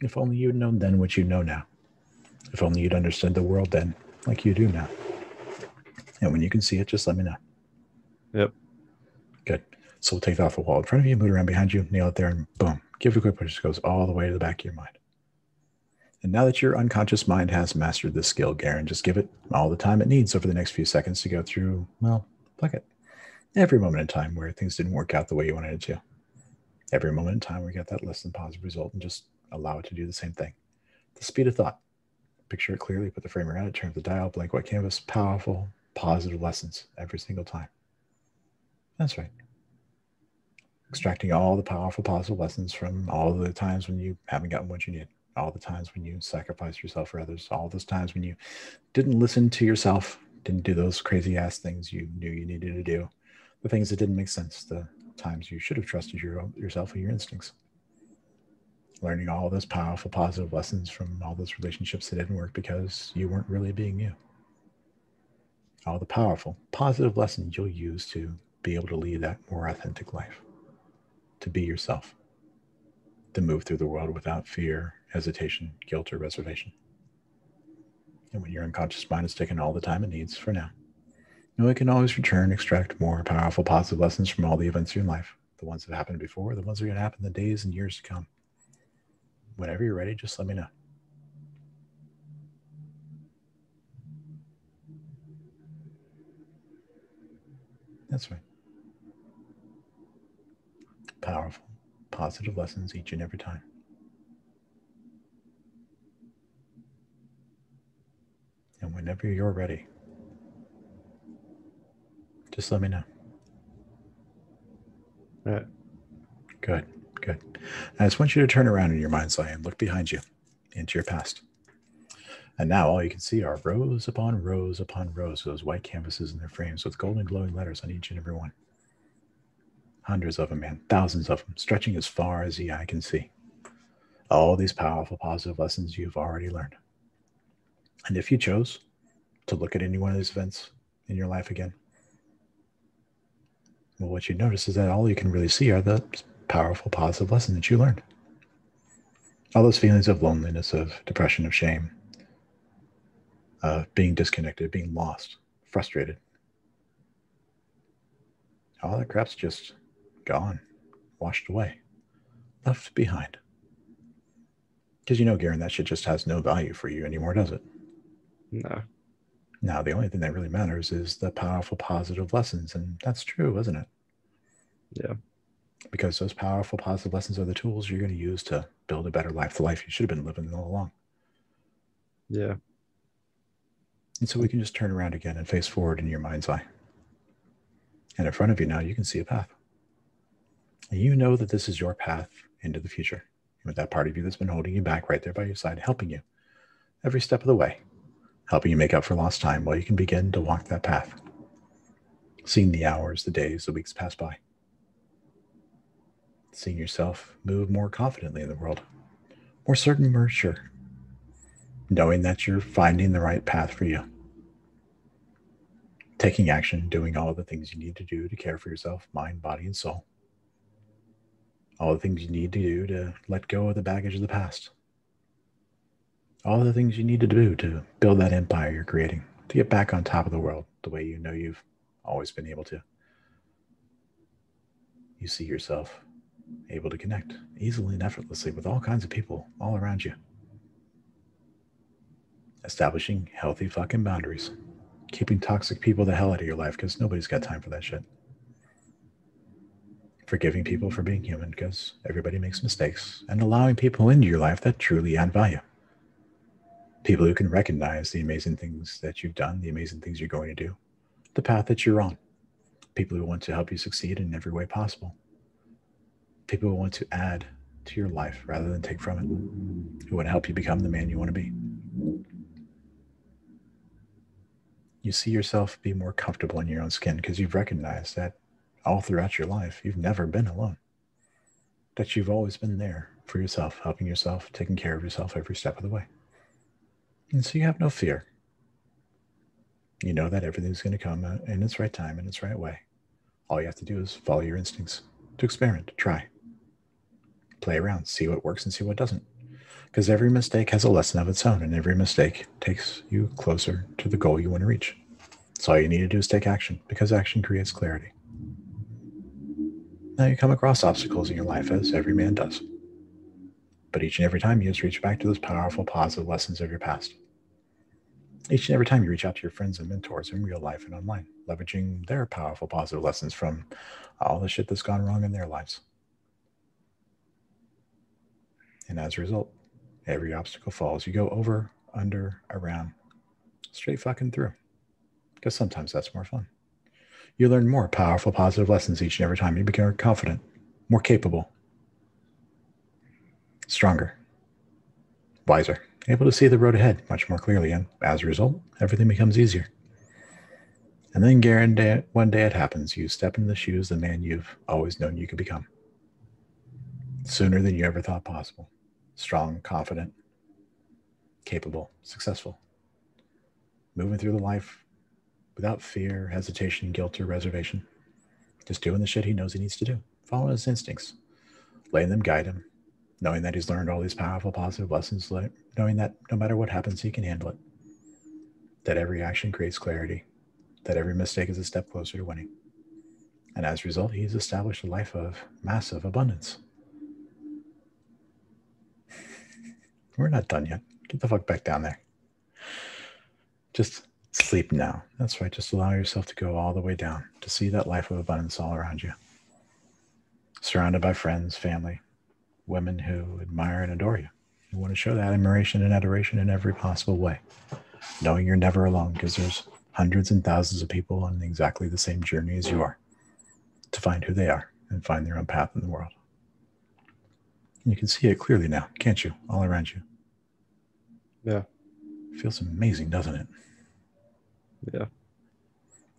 If only you'd known then what you know now. If only you'd understood the world then like you do now. And when you can see it, just let me know. Yep. Good. So we'll take that off the wall in front of you, move it around behind you, nail it there, and boom. Give it a quick push. It goes all the way to the back of your mind. And now that your unconscious mind has mastered this skill, Garen, just give it all the time it needs over the next few seconds to go through, well, fuck it. Every moment in time where things didn't work out the way you wanted it to. Every moment in time where you got that less than positive result and just allow it to do the same thing. The speed of thought. Picture it clearly, put the frame around it, turn the dial, blank white canvas, powerful, positive lessons every single time. That's right. Extracting all the powerful, positive lessons from all the times when you haven't gotten what you need, all the times when you sacrificed yourself for others, all those times when you didn't listen to yourself, didn't do those crazy ass things you knew you needed to do, the things that didn't make sense, the times you should have trusted your, yourself and your instincts. Learning all those powerful, positive lessons from all those relationships that didn't work because you weren't really being you. All the powerful, positive lessons you'll use to be able to lead that more authentic life, to be yourself, to move through the world without fear, hesitation, guilt, or reservation. And when your unconscious mind has taken all the time it needs for now, know it can always return, extract more powerful, positive lessons from all the events in your life, the ones that happened before, the ones that are going to happen in the days and years to come. Whenever you're ready, just let me know. That's right. Powerful, positive lessons each and every time. And whenever you're ready, just let me know. All right. Good, good. I just want you to turn around in your mind's eye and look behind you into your past. And now all you can see are rows upon rows upon rows of those white canvases in their frames with golden glowing letters on each and every one. Hundreds of them, man, thousands of them, stretching as far as the eye can see. All these powerful, positive lessons you've already learned. And if you chose to look at any one of these events in your life again, well, what you notice is that all you can really see are the powerful, positive lesson that you learned. All those feelings of loneliness, of depression, of shame, of being disconnected, being lost, frustrated. All that crap's just gone, washed away, left behind. Because you know, Garen, that shit just has no value for you anymore, does it? No. Now, the only thing that really matters is the powerful, positive lessons. And that's true, isn't it? Yeah. Because those powerful, positive lessons are the tools you're going to use to build a better life, the life you should have been living all along. Yeah. And so we can just turn around again and face forward in your mind's eye. And in front of you now, you can see a path. And you know that this is your path into the future. With that part of you that's been holding you back right there by your side, helping you every step of the way, helping you make up for lost time while you can begin to walk that path. Seeing the hours, the days, the weeks pass by. Seeing yourself move more confidently in the world, more certain, more sure knowing that you're finding the right path for you. Taking action, doing all the things you need to do to care for yourself, mind, body, and soul. All the things you need to do to let go of the baggage of the past. All the things you need to do to build that empire you're creating, to get back on top of the world the way you know you've always been able to. You see yourself able to connect easily and effortlessly with all kinds of people all around you establishing healthy fucking boundaries, keeping toxic people the hell out of your life because nobody's got time for that shit. Forgiving people for being human because everybody makes mistakes, and allowing people into your life that truly add value. People who can recognize the amazing things that you've done, the amazing things you're going to do, the path that you're on. People who want to help you succeed in every way possible. People who want to add to your life rather than take from it, who want to help you become the man you want to be. you see yourself be more comfortable in your own skin because you've recognized that all throughout your life, you've never been alone. That you've always been there for yourself, helping yourself, taking care of yourself every step of the way. And so you have no fear. You know that everything's going to come in its right time, in its right way. All you have to do is follow your instincts, to experiment, to try, play around, see what works and see what doesn't because every mistake has a lesson of its own, and every mistake takes you closer to the goal you want to reach. So all you need to do is take action because action creates clarity. Now you come across obstacles in your life as every man does. But each and every time you just reach back to those powerful, positive lessons of your past. Each and every time you reach out to your friends and mentors in real life and online, leveraging their powerful, positive lessons from all the shit that's gone wrong in their lives. And as a result, every obstacle falls. You go over, under, around, straight fucking through. Because sometimes that's more fun. You learn more powerful, positive lessons each and every time. You become more confident, more capable, stronger, wiser, able to see the road ahead much more clearly. And as a result, everything becomes easier. And then, Garen, one day it happens. You step into the shoes of the man you've always known you could become. Sooner than you ever thought possible. Strong, confident, capable, successful. Moving through the life without fear, hesitation, guilt, or reservation. Just doing the shit he knows he needs to do, following his instincts, letting them guide him, knowing that he's learned all these powerful, positive lessons, knowing that no matter what happens, he can handle it, that every action creates clarity, that every mistake is a step closer to winning. And as a result, he's established a life of massive abundance. We're not done yet. Get the fuck back down there. Just Sleep now. That's right. Just allow yourself to go all the way down to see that life of abundance all around you. Surrounded by friends, family, women who admire and adore you. You want to show that admiration and adoration in every possible way, knowing you're never alone because there's hundreds and thousands of people on exactly the same journey as you are to find who they are and find their own path in the world. And you can see it clearly now, can't you? All around you. Yeah. It feels amazing, doesn't it? Yeah.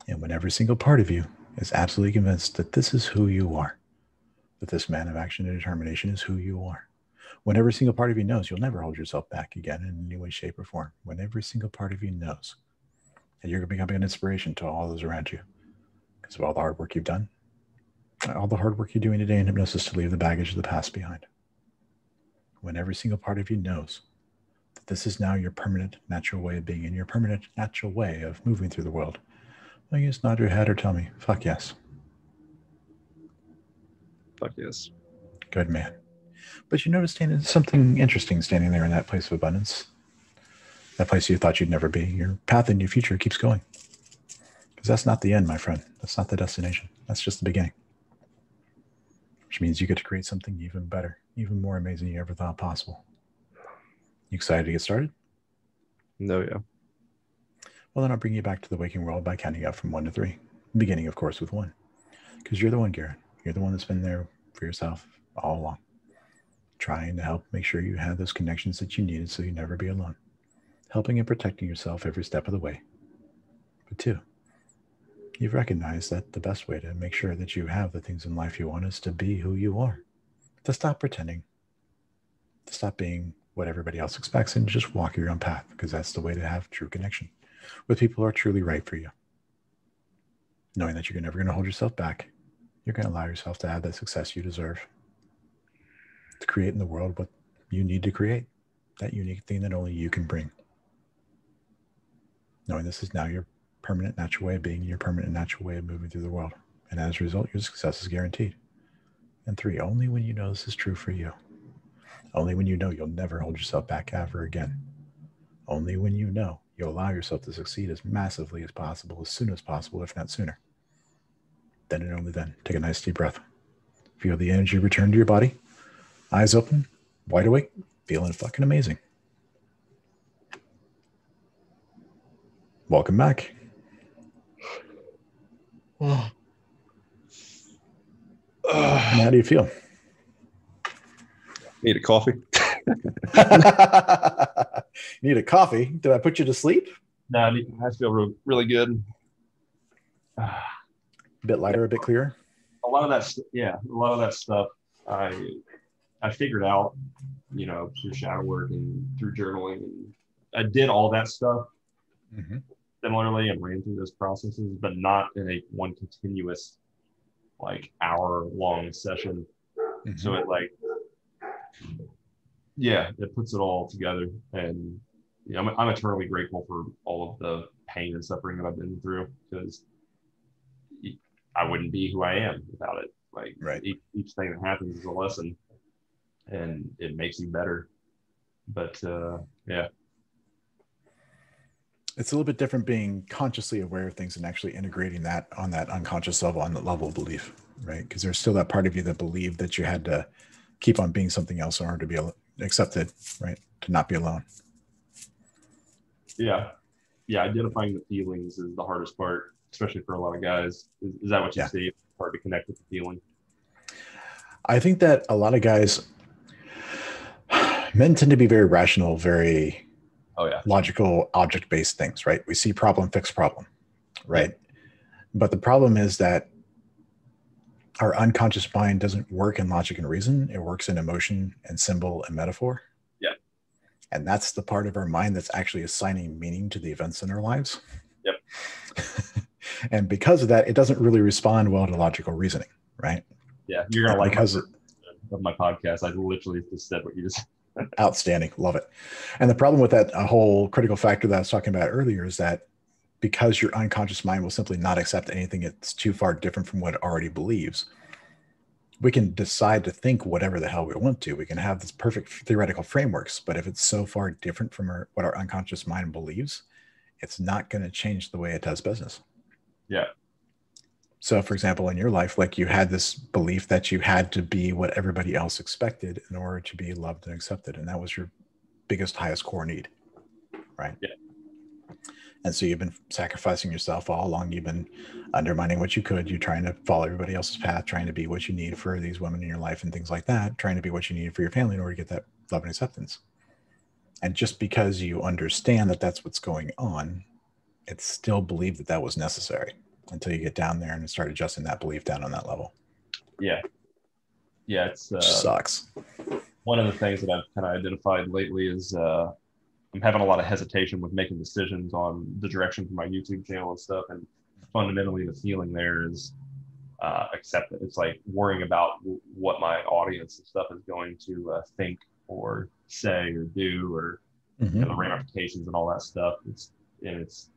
And when every single part of you is absolutely convinced that this is who you are, that this man of action and determination is who you are. When every single part of you knows you'll never hold yourself back again in any way, shape, or form. When every single part of you knows that you're becoming an inspiration to all those around you because of all the hard work you've done, all the hard work you're doing today in hypnosis to leave the baggage of the past behind. When every single part of you knows that this is now your permanent natural way of being and your permanent natural way of moving through the world. Well, you just nod your head or tell me, fuck yes. Fuck yes. Good man. But you notice standing, something interesting standing there in that place of abundance. That place you thought you'd never be. Your path in your future keeps going. Because that's not the end, my friend. That's not the destination. That's just the beginning. Which means you get to create something even better, even more amazing than you ever thought possible. You excited to get started? No, yeah. Well, then I'll bring you back to the waking world by counting up from one to three. Beginning, of course, with one. Because you're the one, Garen. You're the one that's been there for yourself all along, trying to help make sure you have those connections that you needed so you never be alone, helping and protecting yourself every step of the way. But two, you've recognized that the best way to make sure that you have the things in life you want is to be who you are, to stop pretending, to stop being what everybody else expects and just walk your own path because that's the way to have true connection with people who are truly right for you. Knowing that you're never going to hold yourself back, you're going to allow yourself to have that success you deserve. To create in the world what you need to create, that unique thing that only you can bring. Knowing this is now your permanent natural way of being, your permanent natural way of moving through the world. And as a result, your success is guaranteed. And three, only when you know this is true for you only when you know you'll never hold yourself back ever again. Only when you know you'll allow yourself to succeed as massively as possible, as soon as possible, if not sooner. Then and only then, take a nice deep breath. Feel the energy return to your body. Eyes open, wide awake, feeling fucking amazing. Welcome back. [SIGHS] Oh. How do you feel? Need a coffee? [LAUGHS] Need a coffee? Did I put you to sleep? No, I, need, I feel re- really good. a bit lighter, a bit clearer. A lot of that, yeah, a lot of that stuff I I figured out, you know, through shadow work and through journaling, and I did all that stuff mm-hmm. similarly and ran through those processes, but not in a one continuous, like hour long session. Mm-hmm. So it like yeah, it puts it all together. And you know, I'm, I'm eternally grateful for all of the pain and suffering that I've been through because I wouldn't be who I am without it. Like Right. each, each thing that happens is a lesson and it makes you better. But uh, yeah, It's a little bit different being consciously aware of things and actually integrating that on that unconscious level, on the level of belief, right? Because there's still that part of you that believed that you had to keep on being something else in order to be accepted, right? To not be alone. yeah, yeah. Identifying the feelings is the hardest part, especially for a lot of guys. Is, is that what you Yeah. see? Hard to connect with the feeling. I think that a lot of guys, men tend to be very rational, very Oh yeah, logical, object based things, right? We see problem, fix problem, right? But the problem is that our unconscious mind doesn't work in logic and reason, it works in emotion and symbol and metaphor. Yeah. And that's the part of our mind that's actually assigning meaning to the events in our lives. Yep. [LAUGHS] and because of that, it doesn't really respond well to logical reasoning, right? yeah. You're gonna like because my, of my podcast. I literally just said what you just. Outstanding. Love it. And the problem with that whole critical factor that i was talking about earlier is that because your unconscious mind will simply not accept anything that's too far different from what it already believes we can decide to think whatever the hell we want to. We can have this perfect theoretical frameworks but if it's so far different from our, what our unconscious mind believes it's not going to change the way it does business. Yeah. So for example in your life like you had this belief that you had to be what everybody else expected in order to be loved and accepted and that was your biggest highest core need right? Yeah. and so you've been sacrificing yourself all along. You've been undermining what you could. You're trying to follow everybody else's path trying to be what you need for these women in your life and things like that trying to be what you need for your family in order to get that love and acceptance. And just because you understand that that's what's going on it's still believed that that was necessary until you get down there and start adjusting that belief down on that level Yeah. Yeah, it's uh, sucks one of the things that I've kind of identified lately is uh, I'm having a lot of hesitation with making decisions on the direction for my YouTube channel and stuff. And fundamentally, the feeling there is uh, acceptance. It's like worrying about w- what my audience and stuff is going to uh, think or say or do, or Mhm. you know, the ramifications and all that stuff. It's and it's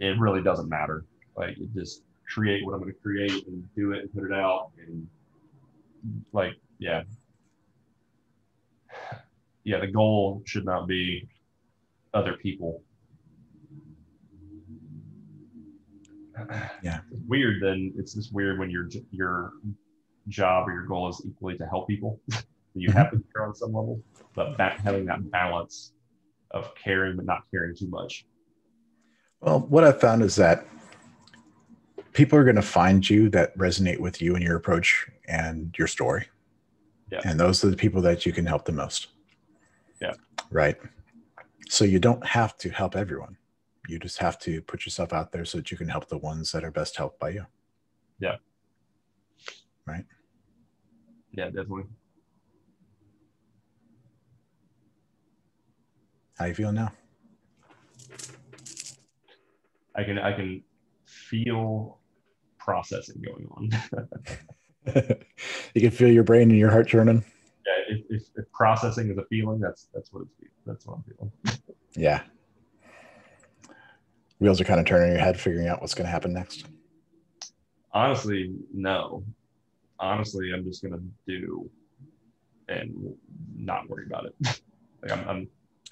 it really doesn't matter. Like just create what I'm going to create and do it and put it out and like yeah. Yeah the goal should not be other people. Yeah. it's weird then it's just weird when your your job or your goal is equally to help people. [LAUGHS] You have to care on some level but that, having that balance of caring but not caring too much. Well, what I've found is that people are going to find you that resonate with you and your approach and your story. Yeah. And those are the people that you can help the most. Yeah. Right. So you don't have to help everyone. You just have to put yourself out there so that you can help the ones that are best helped by you. yeah Right. Yeah, definitely How you feel now? i can i can feel processing going on [LAUGHS] you can feel your brain and your heart churning. yeah if, if, if processing is a feeling that's that's what it's that's what i'm feeling Yeah. Wheels are kind of turning in your head, figuring out what's going to happen next. honestly no honestly i'm just gonna do and not worry about it like i'm, I'm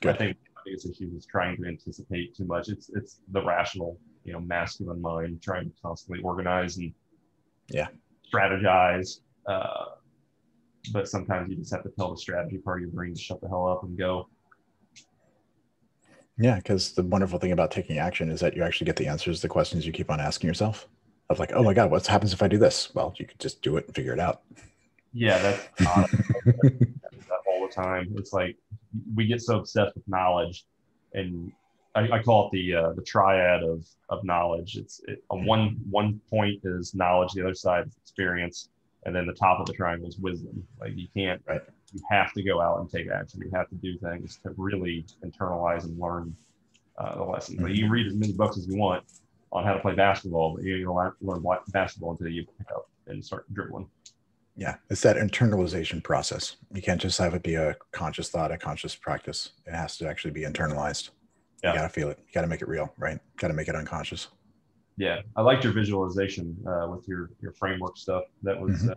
i think my biggest issue is trying to anticipate too much it's it's the rational you know masculine mind trying to constantly organize and Yeah. strategize uh but sometimes you just have to tell the strategy part of your brain to shut the hell up and go Yeah, because the wonderful thing about taking action is that you actually get the answers to the questions you keep on asking yourself. Of like, oh my God, what happens if I do this? Well, you could just do it and figure it out. yeah that's [LAUGHS] all the time. It's like we get so obsessed with knowledge, and I, I call it the uh, the triad of of knowledge. It's it, on one one point is knowledge, the other side is experience, and then the top of the triangle is wisdom. Like you can't, Right. you have to go out and take action. You have to do things to really internalize and learn uh, the lessons. Like, you can read as many books as you want on how to play basketball, but gonna learn learn basketball until you pick up and start dribbling. Yeah, it's that internalization process. You can't just have it be a conscious thought, a conscious practice. It has to actually be internalized. You got to feel it. You got to make it real, right? Got to make it unconscious. Yeah, I liked your visualization uh, with your your framework stuff. That was Mhm. uh,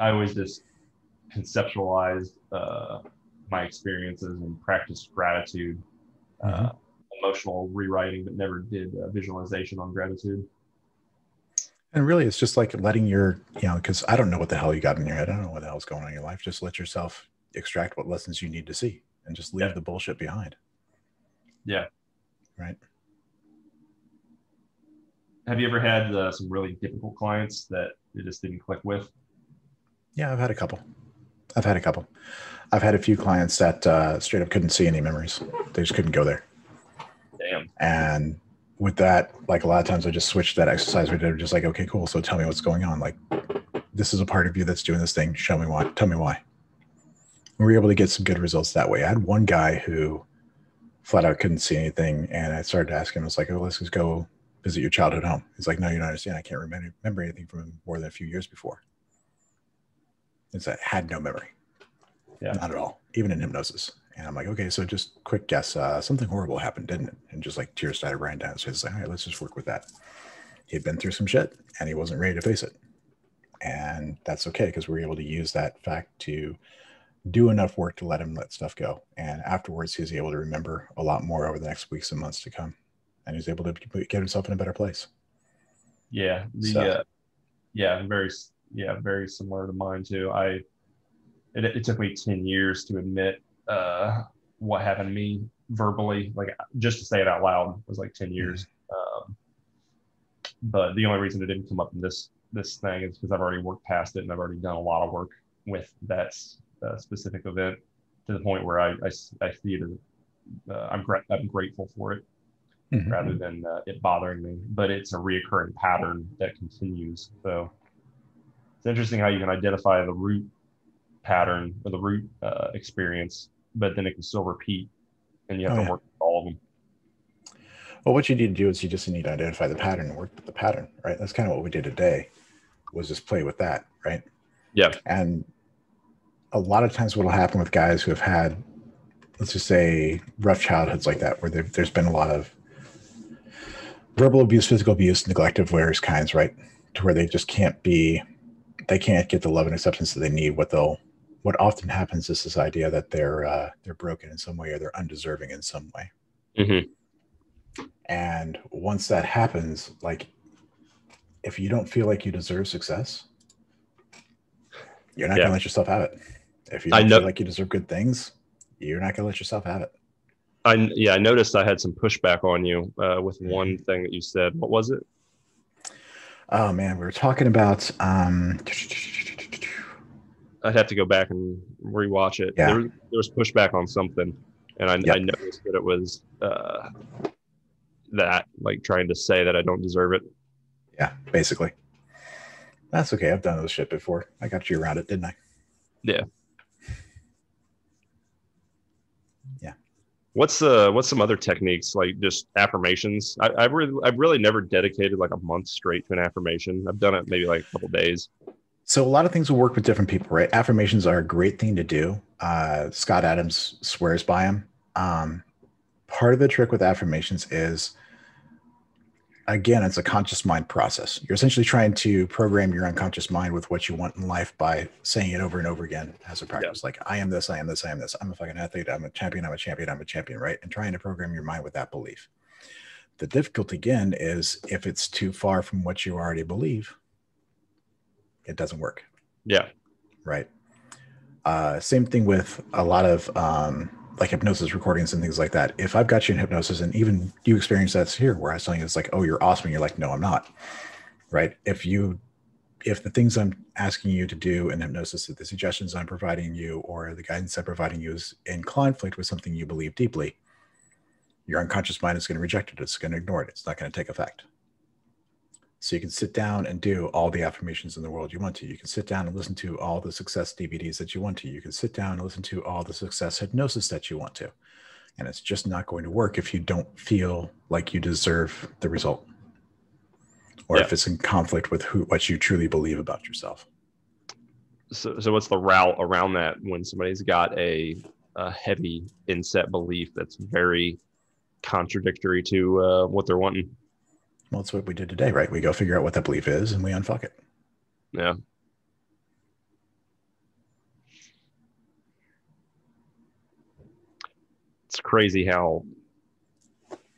I always just conceptualized uh, my experiences and practiced gratitude, uh, emotional rewriting, but never did uh, visualization on gratitude. And really, it's just like letting your, you know, because I don't know what the hell you got in your head. I don't know what the hell's going on in your life. Just let yourself extract what lessons you need to see and just leave Yeah. the bullshit behind. Yeah. Right. Have you ever had uh, some really difficult clients that it just didn't click with? Yeah, I've had a couple. I've had a couple. I've had a few clients that uh, straight up couldn't see any memories. They just couldn't go there. Damn. And with that, like a lot of times I just switched that exercise. We did just like, okay, cool. So tell me what's going on. Like, this is a part of you that's doing this thing. Show me why. Tell me why. We were able to get some good results that way. I had one guy who flat out couldn't see anything. And I started asking him, I was like, oh, let's just go visit your childhood home. He's like, no, you don't understand. I can't remember, remember anything from more than a few years before. It's that had no memory. Yeah. Not at all, even in hypnosis. And I'm like, okay, so just quick guess. Uh, something horrible happened, didn't it? And just like tears started running down his face. Like, all right, let's just work with that. He'd been through some shit and he wasn't ready to face it. And that's okay because we're able to use that fact to do enough work to let him let stuff go. And afterwards, he's able to remember a lot more over the next weeks and months to come. And he's able to get himself in a better place. Yeah. The So- uh, yeah, very yeah, very similar to mine too. I it, it took me ten years to admit uh, what happened to me verbally, like just to say it out loud was like ten years. Um, but the only reason it didn't come up in this this thing is because I've already worked past it and I've already done a lot of work with that uh, specific event to the point where I I see it as uh, I'm gra- I'm grateful for it Mhm. rather than uh, it bothering me. But it's a reoccurring pattern that continues. So it's interesting how you can identify the root pattern or the root uh, experience, but then it can still repeat, and you have Oh, to yeah. work with all of them. Well, what you need to do is you just need to identify the pattern and work with the pattern, right? That's kind of what we did today was just play with that, right? Yeah. And a lot of times what'll happen with guys who have had, let's just say rough childhoods like that, where there- there's been a lot of verbal abuse, physical abuse, neglect of various kinds, right? To where they just can't be, they can't get the love and acceptance that they need. What they'll, what often happens is this idea that they're, uh, they're broken in some way or they're undeserving in some way. Mm-hmm. And once that happens, like if you don't feel like you deserve success, you're not Yeah. gonna let yourself have it. If you I know- feel like you deserve good things, you're not gonna let yourself have it. I yeah, I noticed I had some pushback on you uh, with Mm-hmm. one thing that you said. What was it? Oh man, we were talking about um I'd have to go back and rewatch it. Yeah. There, was, there was pushback on something, and I, Yep. I noticed that it was uh, that like trying to say that I don't deserve it. yeah, basically. That's okay. I've done this shit before. I got you around it, didn't I? What's the what's some other techniques like just affirmations? I, I've really I've really never dedicated like a month straight to an affirmation. I've done it maybe like a couple days. So a lot of things will work with different people, right? Affirmations are a great thing to do. Uh, Scott Adams swears by them. Um, part of the trick with affirmations is, again, it's a conscious mind process. You're essentially trying to program your unconscious mind with what you want in life by saying it over and over again as a practice. Like, I am this, I am this, I am this. I'm a fucking athlete. I'm a champion. I'm a champion. I'm a champion, right? And trying to program your mind with that belief. The difficulty again is if it's too far from what you already believe, it doesn't work Yeah. right? Uh, same thing with a lot of um, like hypnosis recordings and things like that. If I've got you in hypnosis, and even you experience that here, where I was telling you it's like, oh, you're awesome, and you're like, no, I'm not, right? If you, if the things I'm asking you to do in hypnosis, the suggestions I'm providing you, or the guidance I'm providing you is in conflict with something you believe deeply, your unconscious mind is going to reject it. It's going to ignore it. It's not going to take effect. So you can sit down and do all the affirmations in the world you want to. You can sit down and listen to all the success DVDs that you want to. You can sit down and listen to all the success hypnosis that you want to. And it's just not going to work if you don't feel like you deserve the result. Or Yeah. if it's in conflict with who what you truly believe about yourself. So so what's the route around that when somebody's got a a heavy inset belief that's very contradictory to uh, what they're wanting. Well, that's what we did today, right? We go figure out what that belief is and we unfuck it. Yeah. It's crazy how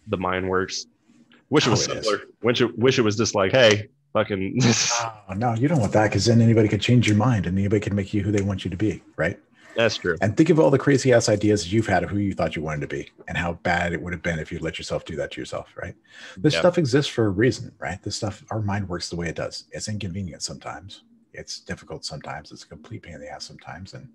the mind works. Wish it was Oh, it simpler. Wish it, wish it was just like, hey, fucking. Oh, [LAUGHS] no, you don't want that because then anybody could change your mind and anybody could make you who they want you to be, right? That's true. And think of all the crazy ass ideas you've had of who you thought you wanted to be and how bad it would have been if you let yourself do that to yourself, right? This Yeah. stuff exists for a reason, right? This stuff, our mind works the way it does. It's inconvenient sometimes. It's difficult sometimes. It's a complete pain in the ass sometimes. And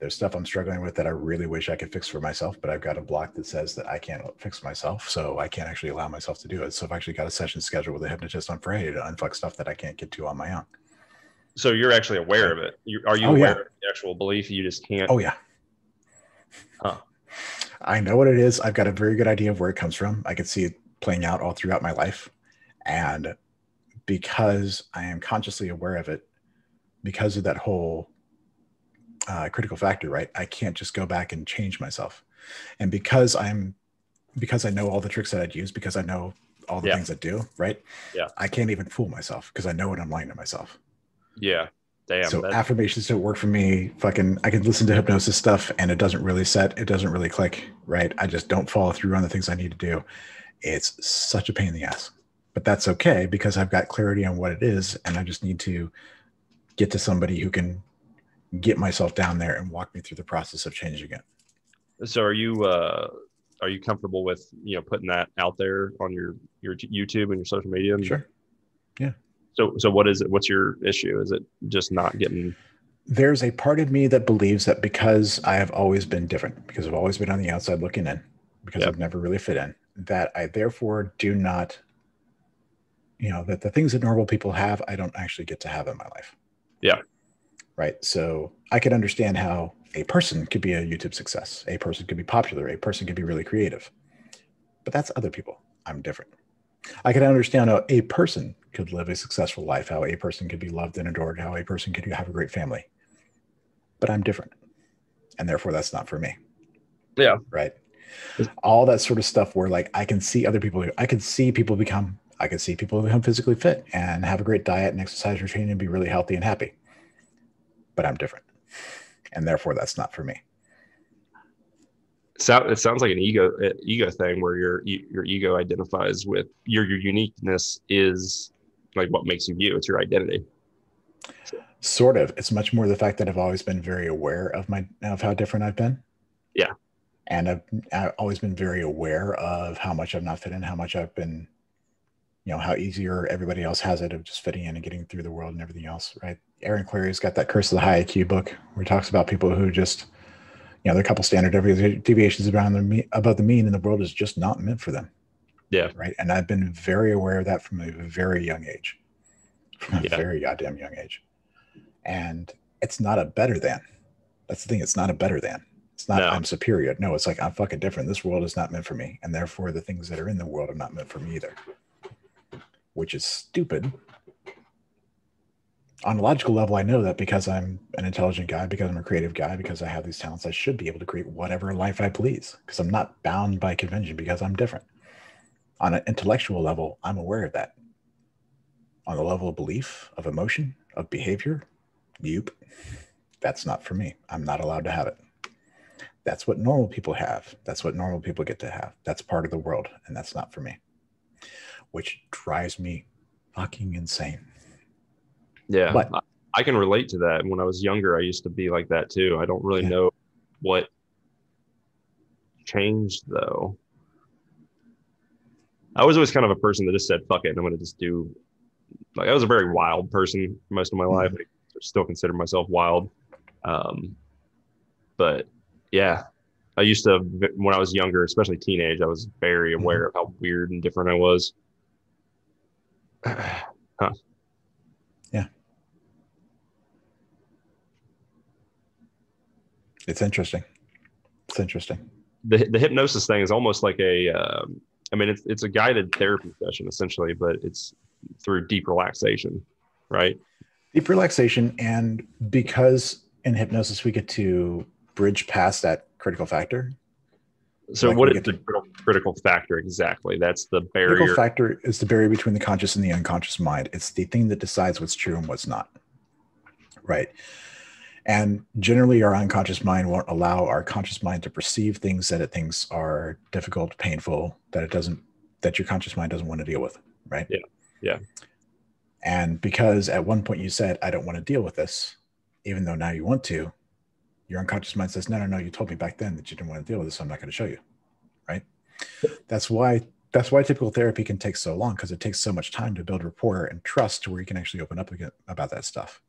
there's stuff I'm struggling with that I really wish I could fix for myself, but I've got a block that says that I can't fix myself. So I can't actually allow myself to do it. So I've actually got a session scheduled with a hypnotist on Friday to unfuck stuff that I can't get to on my own. So you're actually aware of it. You, are you Oh, aware yeah. of the actual belief? You just can't. Oh yeah. Huh. I know what it is. I've got a very good idea of where it comes from. I can see it playing out all throughout my life. And because I am consciously aware of it, because of that whole uh, critical factor, right? I can't just go back and change myself. And because I'm because I know all the tricks that I'd use, because I know all the Yeah. things I do, right? Yeah. I can't even fool myself because I know what I'm lying to myself Yeah. Damn. so that- affirmations don't work for me. Fucking, I can listen to hypnosis stuff and it doesn't really set. It doesn't really click. Right. I just don't follow through on the things I need to do. It's such a pain in the ass, but that's okay because I've got clarity on what it is, and I just need to get to somebody who can get myself down there and walk me through the process of changing it. so are you uh are you comfortable with you know putting that out there on your your YouTube and your social media? And Sure. So so what is it? What's your issue? Is it just not getting? There's a part of me that believes that because I have always been different, because I've always been on the outside looking in, because Yep. I've never really fit in, that I therefore do not, you know, that the things that normal people have, I don't actually get to have in my life. Yeah. Right. So I can understand how a person could be a YouTube success, a person could be popular, a person could be really creative, but that's other people. I'm different. I can understand how a person could live a successful life, how a person could be loved and adored, how a person could have a great family. But I'm different. And therefore, that's not for me. Yeah. Right. All that sort of stuff where, like, I can see other people, I can see people become, I can see people become physically fit and have a great diet and exercise routine and be really healthy and happy. But I'm different. And therefore, that's not for me. So it sounds like an ego uh, ego thing where your your ego identifies with your your uniqueness is like what makes you you. It's your identity. Sort of. It's much more the fact that I've always been very aware of my of how different I've been. Yeah. And I've, I've always been very aware of how much I've not fit in, how much I've been, you know, how easier everybody else has it of just fitting in and getting through the world and everything else, right? Aaron Clarey's got that Curse of the High IQ book where he talks about people who just, you know, there are a couple standard deviations around the me- above the mean, and the world is just not meant for them. Yeah. Right. And I've been very aware of that from a very young age, from a Yeah. very goddamn young age. And it's not a better than. That's the thing. It's not a better than. It's not No. I'm superior. No, it's like I'm fucking different. This world is not meant for me. And therefore, the things that are in the world are not meant for me either, which is stupid. On a logical level, I know that because I'm an intelligent guy, because I'm a creative guy, because I have these talents, I should be able to create whatever life I please because I'm not bound by convention because I'm different. On an intellectual level, I'm aware of that. On the level of belief, of emotion, of behavior, Nope. That's not for me. I'm not allowed to have it. That's what normal people have. That's what normal people get to have. That's part of the world. And that's not for me. Which drives me fucking insane. Yeah. But- I, can relate to that. When I was younger, I used to be like that too. I don't really Yeah. know what changed though. I was always kind of a person that just said, fuck it, and I'm going to just do. Like, I was a very wild person most of my life. I still consider myself wild. Um, but yeah, I used to, when I was younger, especially teenage, I was very aware of how weird and different I was. [SIGHS] huh. Yeah. It's interesting. It's interesting. the the hypnosis thing is almost like a um, I mean it's it's a guided therapy session essentially, but it's through deep relaxation, right? Deep relaxation. And because in hypnosis, we get to bridge past that critical factor. So Like what is the critical, critical factor exactly? That's the barrier. Critical barrier. factor is the barrier between the conscious and the unconscious mind. It's the thing that decides what's true and what's not. Right. And generally, our unconscious mind won't allow our conscious mind to perceive things that it thinks are difficult, painful, that it doesn't, that your conscious mind doesn't want to deal with. Right. Yeah. Yeah. And because at one point you said, I don't want to deal with this, even though now you want to, your unconscious mind says, No, no, no, you told me back then that you didn't want to deal with this, so I'm not going to show you. Right. That's why that's why typical therapy can take so long because it takes so much time to build rapport and trust to where you can actually open up again about that stuff.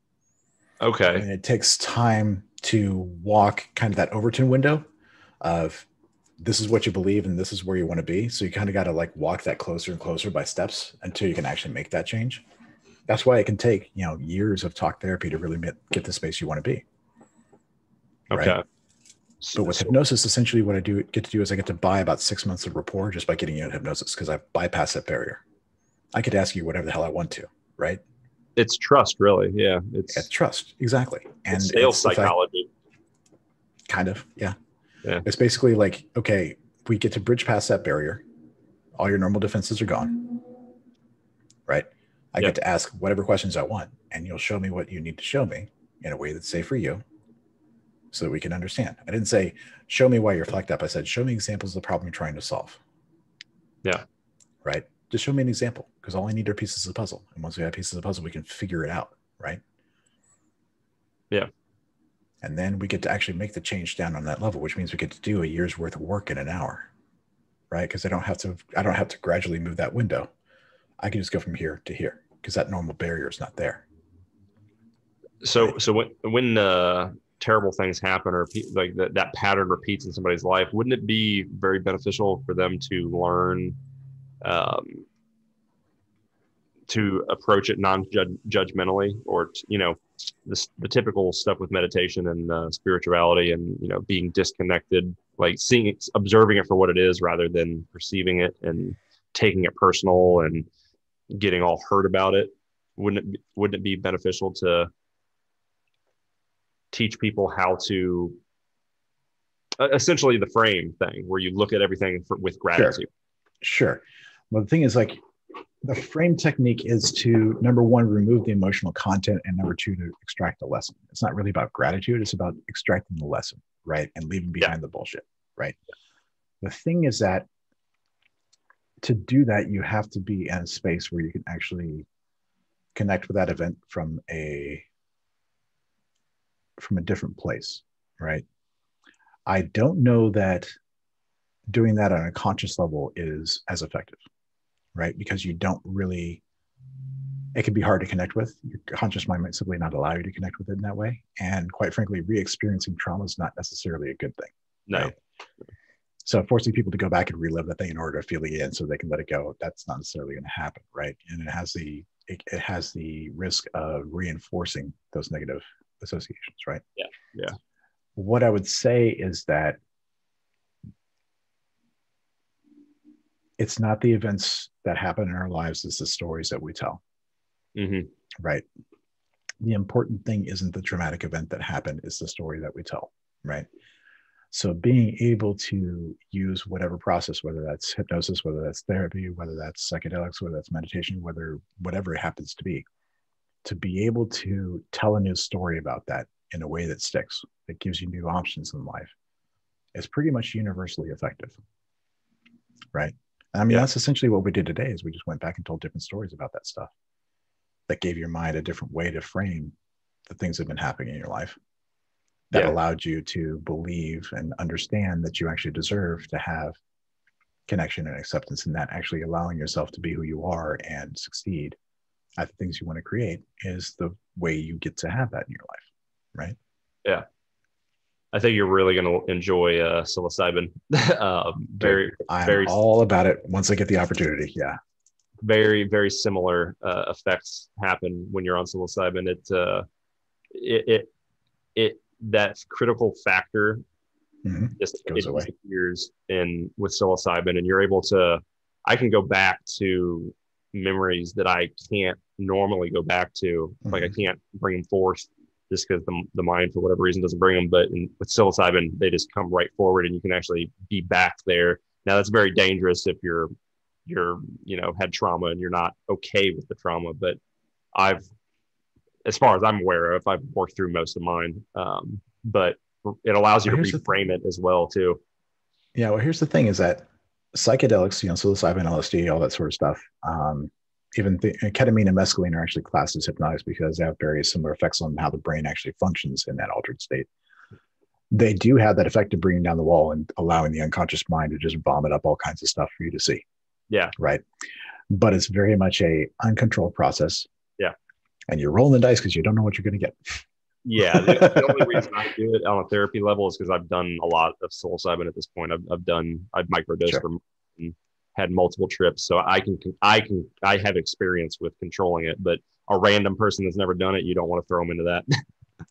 Okay. And it takes time to walk kind of that Overton window of this is what you believe and this is where you want to be. So you kind of got to like walk that closer and closer by steps until you can actually make that change. That's why it can take, you know, years of talk therapy to really get get the space you want to be. right? Okay. But with hypnosis, essentially what I do get to do is I get to buy about six months of rapport just by getting you in hypnosis because I bypass that barrier. I could ask you whatever the hell I want to, right? It's trust, really. Yeah. It's, It's trust, exactly. And it's sales it's fact- psychology. kind of, yeah. Yeah. It's basically like, okay, we get to bridge past that barrier. All your normal defenses are gone, right? I Yeah. get to ask whatever questions I want, and you'll show me what you need to show me in a way that's safe for you so that we can understand. I didn't say, show me why you're flacked up. I said, show me examples of the problem you're trying to solve. Yeah. Right. Just show me an example because all I need are pieces of the puzzle. And once we have pieces of the puzzle, we can figure it out. Right. Yeah. And then we get to actually make the change down on that level, which means we get to do a year's worth of work in an hour. Right. Because I don't have to, I don't have to gradually move that window. I can just go from here to here because that normal barrier is not there. So, so when, when, uh, terrible things happen or like that, that pattern repeats in somebody's life, wouldn't it be very beneficial for them to learn, um, to approach it non-judgmentally or, you know, this, the typical stuff with meditation and uh, spirituality and, you know, being disconnected, like seeing it, observing it for what it is rather than perceiving it and taking it personal and getting all hurt about it. Wouldn't it, be- wouldn't it be beneficial to teach people how to uh, essentially the frame thing where you look at everything for, with gratitude. Sure. Well, the thing is, like, the frame technique is to number one, remove the emotional content, and number two, to extract the lesson. It's not really about gratitude, it's about extracting the lesson, right? And leaving behind the bullshit, right? The thing is that to do that, you have to be in a space where you can actually connect with that event from a from a different place, right? I don't know that doing that on a conscious level is as effective, right? Because you don't really, it can be hard to connect with. Your conscious mind might simply not allow you to connect with it in that way. And quite frankly, re experiencing trauma is not necessarily a good thing. No, Right. So forcing people to go back and relive that thing in order to feel it again so they can let it go, that's not necessarily going to happen, right? And it has the it, it has the risk of reinforcing those negative associations, right? Yeah, yeah. What I would say is that it's not the events that happen in our lives, it's the stories that we tell, hmm right? The important thing isn't the traumatic event that happened, it's the story that we tell, right? So being able to use whatever process, whether that's hypnosis, whether that's therapy, whether that's psychedelics, whether that's meditation, whether whatever it happens to be, to be able to tell a new story about that in a way that sticks, that gives you new options in life, is pretty much universally effective. Right. I mean, Yeah. that's essentially what we did today is we just went back and told different stories about that stuff that gave your mind a different way to frame the things that have been happening in your life that Yeah. allowed you to believe and understand that you actually deserve to have connection and acceptance and that actually allowing yourself to be who you are and succeed at the things you want to create is the way you get to have that in your life right I think you're really going to enjoy uh, psilocybin. [LAUGHS] um, very, i'm Very- all about it once i get the opportunity yeah very, very similar uh, effects happen when you're on psilocybin. It, uh, it, it, it, that critical factor Mhm. just Goes it away. disappears in with psilocybin, and you're able to. I can go back to memories that I can't normally go back to. Like I Mhm. can't bring them forth just because the, the mind for whatever reason doesn't bring them. But in, with psilocybin, they just come right forward, and you can actually be back there. Now that's very dangerous if you're you're you know had trauma and you're not okay with the trauma. But I've, as far as I'm aware of, I've worked through most of mine. Um, but it allows you well, to reframe it as well too. Yeah, well, here's the thing: is that psychedelics, you know, psilocybin, LSD, all that sort of stuff. Um, even the, uh, ketamine and mescaline are actually classed as hypnotics because they have very similar effects on how the brain actually functions in that altered state. They do have that effect of bringing down the wall and allowing the unconscious mind to just vomit up all kinds of stuff for you to see. Yeah. Right. But it's very much a uncontrolled process. Yeah. And you're rolling the dice because you don't know what you're going to get. Yeah, the, the, [LAUGHS] only reason I do it on a therapy level is because I've done a lot of psilocybin at this point. I've, I've done I've microdosed sure. for had multiple trips, so I can I can I have experience with controlling it. But a random person that's never done it, you don't want to throw them into that.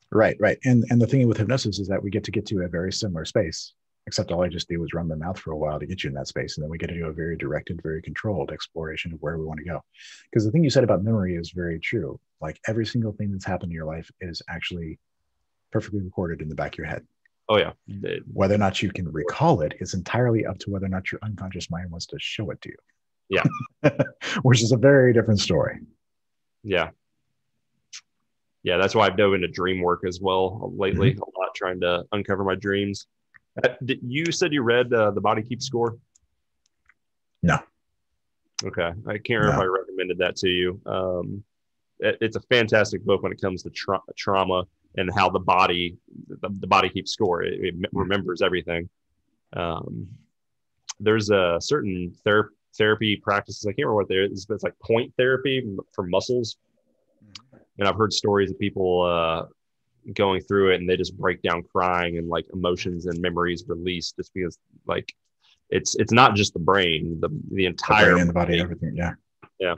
[LAUGHS] right, right. And and the thing with hypnosis is that we get to get to a very similar space except all I just did was run my mouth for a while to get you in that space. And then we get to do a very directed, very controlled exploration of where we want to go. Because the thing you said about memory is very true. Like every single thing that's happened in your life is actually perfectly recorded in the back of your head. Oh, yeah. Whether or not you can recall it is entirely up to whether or not your unconscious mind wants to show it to you. Yeah. [LAUGHS] Which is a very different story. Yeah. Yeah, that's why I've dove into dream work as well lately, mm-hmm. a lot trying to uncover my dreams uh, you said you read uh, The Body Keeps Score? No. Okay. I can't remember no. if I recommended that to you. Um, it, it's a fantastic book when it comes to tra- trauma and how the body the, the body keeps score. It, it mm-hmm. remembers everything. Um, there's a certain ther- therapy practices. I can't remember what there is. It's like point therapy for muscles. Mm-hmm. And I've heard stories of people uh, going through it and they just break down crying and like emotions and memories released just because like it's it's not just the brain the the entire the, and the body everything yeah yeah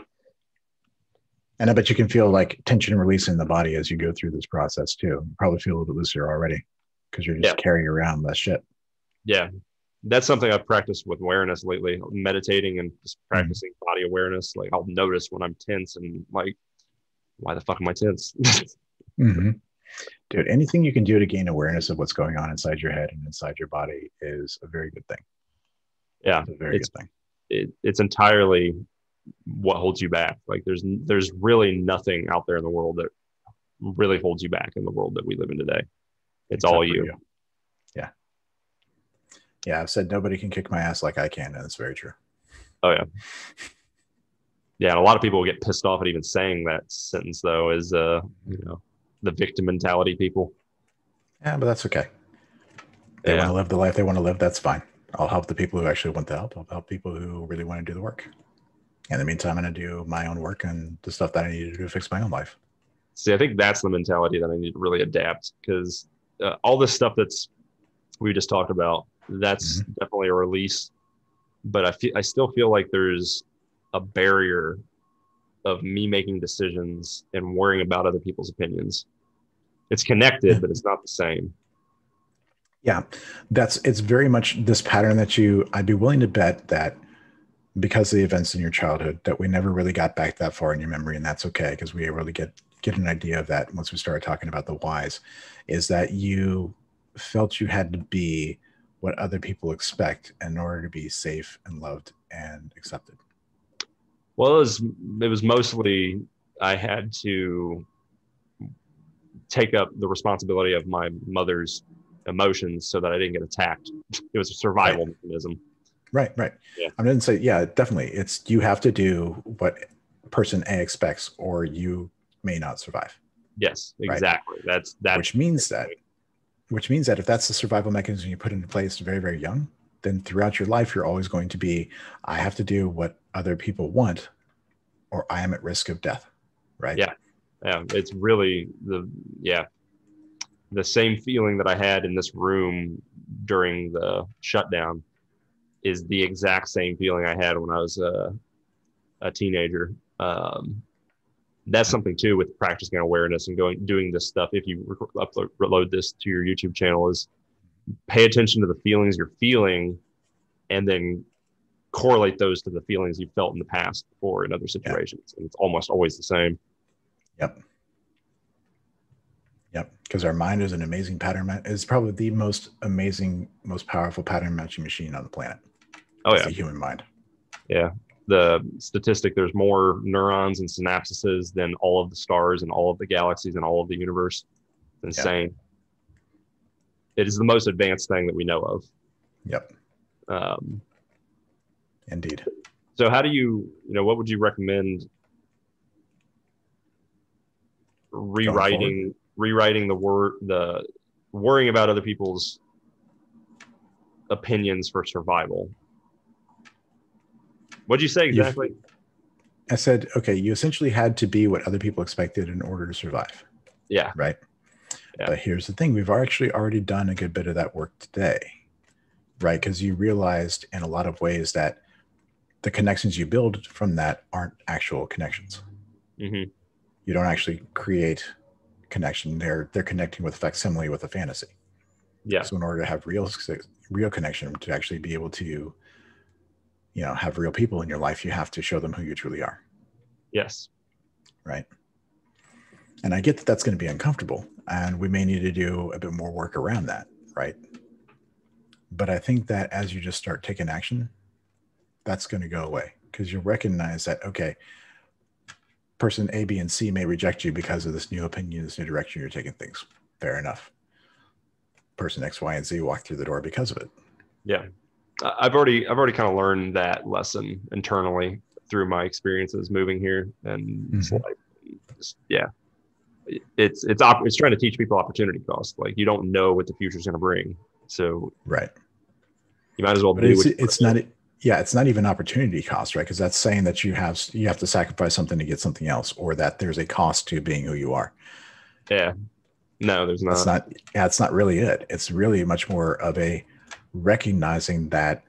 and i bet you can feel like tension release in the body as you go through this process too you probably feel a little bit looser already because you're just yeah. carrying around less shit yeah that's something i've practiced with awareness lately meditating and just mm-hmm. practicing mm-hmm. body awareness like i'll notice when i'm tense and like why the fuck am i tense [LAUGHS] mm-hmm dude, anything you can do to gain awareness of what's going on inside your head and inside your body is a very good thing. Yeah, it's a very it's, good thing. It, it's entirely what holds you back. Like there's there's really nothing out there in the world that really holds you back in the world that we live in today. It's Except all you. you. Yeah. Yeah, I've said nobody can kick my ass like I can, and it's very true. Oh yeah. Yeah, and a lot of people get pissed off at even saying that sentence though, is uh, you know, the victim mentality people. Yeah, but that's okay. They yeah. want to live the life they want to live. That's fine. I'll help the people who actually want the help. I'll help people who really want to do the work. In the meantime, I'm going to do my own work and the stuff that I need to do to fix my own life. See, I think that's the mentality that I need to really adapt because uh, all this stuff that's we just talked about, that's mm-hmm. definitely a release. But I feel I still feel like there's a barrier of me making decisions and worrying about other people's opinions. It's connected, but it's not the same. Yeah, that's it's very much this pattern that you. I'd be willing to bet that because of the events in your childhood that we never really got back that far in your memory, and that's okay because we really get get an idea of that once we started talking about the whys. Is that you felt you had to be what other people expect in order to be safe and loved and accepted. Well, it was it was mostly I had to take up the responsibility of my mother's emotions so that I didn't get attacked. It was a survival right. mechanism. Right, right. Yeah. I'm going to say, yeah, definitely. It's you have to do what person A expects, or you may not survive. Yes, exactly. Right? That's that. Which means that, which means that if that's the survival mechanism you put into place very, very young, then throughout your life, you're always going to be, I have to do what other people want, or I am at risk of death. Right. Yeah. Yeah. It's really the, yeah, the same feeling that I had in this room during the shutdown is the exact same feeling I had when I was a, a teenager. Um, that's something too with practicing awareness and going doing this stuff. If you upload load this to your YouTube channel, is pay attention to the feelings you're feeling, and then correlate those to the feelings you felt in the past or in other situations. Yeah. And it's almost always the same. Yep. Yep, because our mind is an amazing pattern. Ma- is probably the most amazing, most powerful pattern matching machine on the planet. Oh yeah, the human mind. Yeah. The statistic there's more neurons and synapses than all of the stars and all of the galaxies and all of the universe. It's insane. It is the most advanced thing that we know of. Yep, Um, indeed. so how do you, you know, what would you recommend rewriting rewriting the word the worrying about other people's opinions for survival? What'd you say exactly? I said, okay, you essentially had to be what other people expected in order to survive, Yeah. right? Yeah. But here's the thing: we've actually already done a good bit of that work today, right? Because you realized in a lot of ways that the connections you build from that aren't actual connections. hmm You don't actually create connection; they're they're connecting with facsimile with a fantasy. Yeah. So in order to have real real connection, to actually be able to, you know, have real people in your life, you have to show them who you truly are, Yes. right? And I get that that's going to be uncomfortable, and we may need to do a bit more work around that, right? But I think that as you just start taking action, that's going to go away because you'll recognize that okay, person A, B, and C may reject you because of this new opinion, this new direction you're taking things. Fair enough. Person X, Y, and Z walked through the door because of it. Yeah. I've already I've already kind of learned that lesson internally through my experiences moving here, and it's Mhm. like, just- yeah, it's it's op- it's trying to teach people opportunity cost. Like you don't know what the future is going to bring, so Right. you might as well But do it's it's not yeah, it's not even opportunity cost, right? Because that's saying that you have you have to sacrifice something to get something else, or that there's a cost to being who you are. yeah. No, there's That's not. not yeah, it's not really it. It's really much more of a recognizing that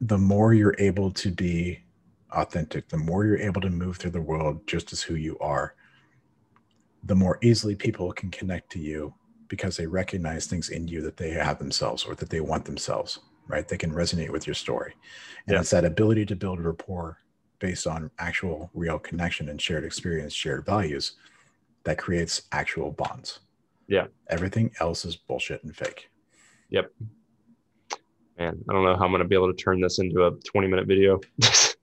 the more you're able to be authentic, the more you're able to move through the world just as who you are, the more easily people can connect to you because they recognize things in you that they have themselves or that they want themselves, right? They can resonate with your story. And Yeah. it's that ability to build rapport based on actual real connection and shared experience, shared values that creates actual bonds. Yeah. Everything else is bullshit and fake. Man, I don't know how I'm going to be able to turn this into a 20 minute video. [LAUGHS] this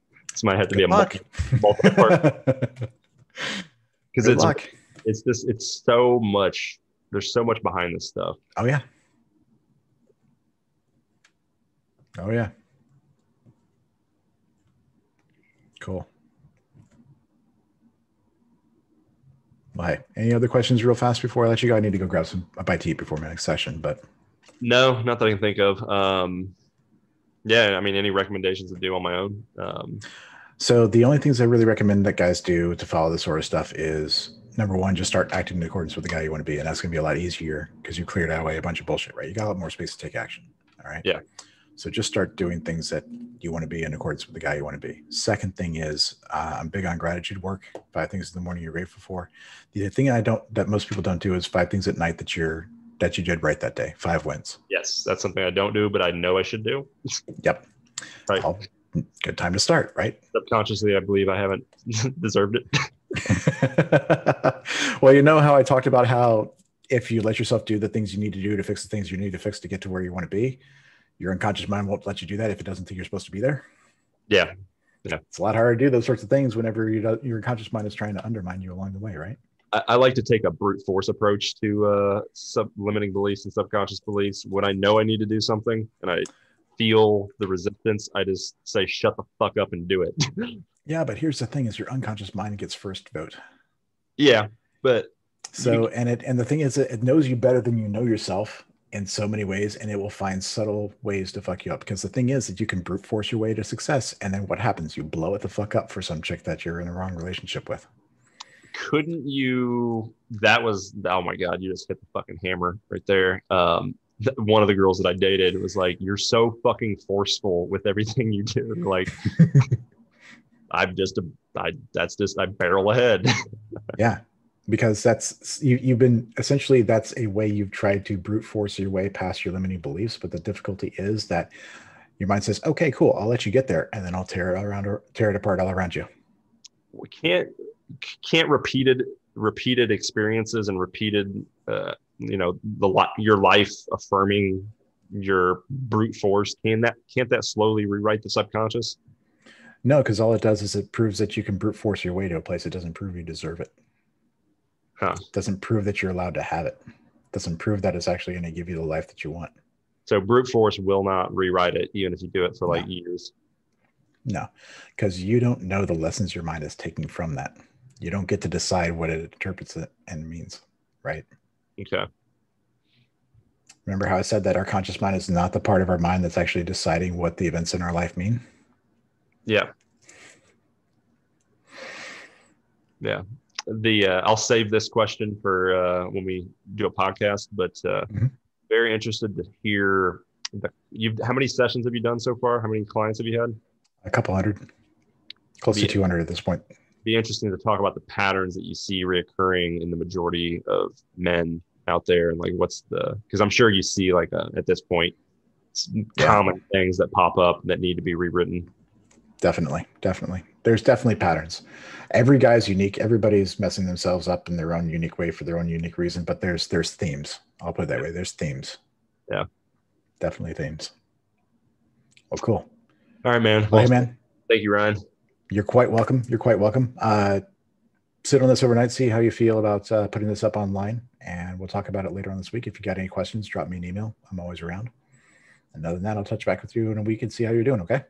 might have to be a Good multi multi-part because [LAUGHS] it's luck. it's this it's so much. There's so much behind this stuff. Oh yeah. Oh yeah. Cool. Well, hey, any other questions real fast before I let you go? I need to go grab some a bite to eat before my next session, but No, not that I can think of. Um, yeah, I mean, any recommendations to do on my own? Um, So the only things I really recommend that guys do to follow this sort of stuff is number one, just start acting in accordance with the guy you want to be, and that's going to be a lot easier because you cleared away a bunch of bullshit, right? You got a lot more space to take action. All right. Yeah. So just start doing things that you want to be in accordance with the guy you want to be. Second thing is uh, I'm big on gratitude work. Five things in the morning you're grateful for. The thing I don't that most people don't do is five things at night that you're that you did right that day. Five wins. yes, that's something I don't do, but I know I should do. Yep. Right. Well, good time to start, right? Subconsciously, I believe I haven't [LAUGHS] deserved it. [LAUGHS] well, you know how I talked about how if you let yourself do the things you need to do to fix the things you need to fix to get to where you want to be, your unconscious mind won't let you do that if it doesn't think you're supposed to be there. Yeah, Yeah. It's a lot harder to do those sorts of things whenever you, your unconscious mind is trying to undermine you along the way, right? I, I like to take a brute force approach to uh, sub limiting beliefs and subconscious beliefs. When I know I need to do something and I feel the resistance, I just say, "Shut the fuck up and do it." [LAUGHS] Yeah, but here's the thing: is your unconscious mind gets first vote. yeah, but So, and it and the thing is, it knows you better than you know yourself in so many ways, and it will find subtle ways to fuck you up. Because the thing is that you can brute force your way to success, and then what happens? You blow it the fuck up for some chick that you're in a wrong relationship with. Couldn't you? That was oh my god! You just hit the fucking hammer right there. Um, one of the girls that I dated was like, "You're so fucking forceful with everything you do." [LAUGHS] Like, [LAUGHS] I'm just a, I that's just I barrel ahead. [LAUGHS] Yeah, because that's you. You've been essentially that's a way you've tried to brute force your way past your limiting beliefs. But the difficulty is that your mind says, "Okay, cool, I'll let you get there, and then I'll tear it around or tear it apart all around you." we can't can't repeated repeated experiences and repeated, uh, you know, the your life affirming your brute force can that can't that slowly rewrite the subconscious? No, because all it does is it proves that you can brute force your way to a place. It doesn't prove you deserve it. Huh. It doesn't prove that you're allowed to have it. it doesn't prove that it's actually going to give you the life that you want. So brute force will not rewrite it, even if you do it for like years. No, because you don't know the lessons your mind is taking from that. You don't get to decide what it interprets it and means, right? Okay. Remember how I said that our conscious mind is not the part of our mind that's actually deciding what the events in our life mean? Yeah. Yeah. The uh, I'll save this question for uh, when we do a podcast, but uh, mm-hmm. very interested to hear the, you how many sessions have you done so far? How many clients have you had? A couple hundred, close to 200 at this point. Be interesting to talk about the patterns that you see reoccurring in the majority of men out there, and like what's the because I'm sure you see like a, uh, at this point yeah. common things that pop up that need to be rewritten. Definitely, definitely. There's definitely patterns. Every guy's unique. Everybody's messing themselves up in their own unique way for their own unique reason. But there's there's themes. I'll put it that way. There's themes. Yeah, definitely themes. Well, cool. All right, man. Well, hey, man. Thank you, Ryan. You're quite welcome. You're quite welcome. Uh, sit on this overnight, see how you feel about uh, putting this up online, and we'll talk about it later on this week. If you got any questions, drop me an email. I'm always around. And other than that, I'll touch back with you in a week and see how you're doing. Okay.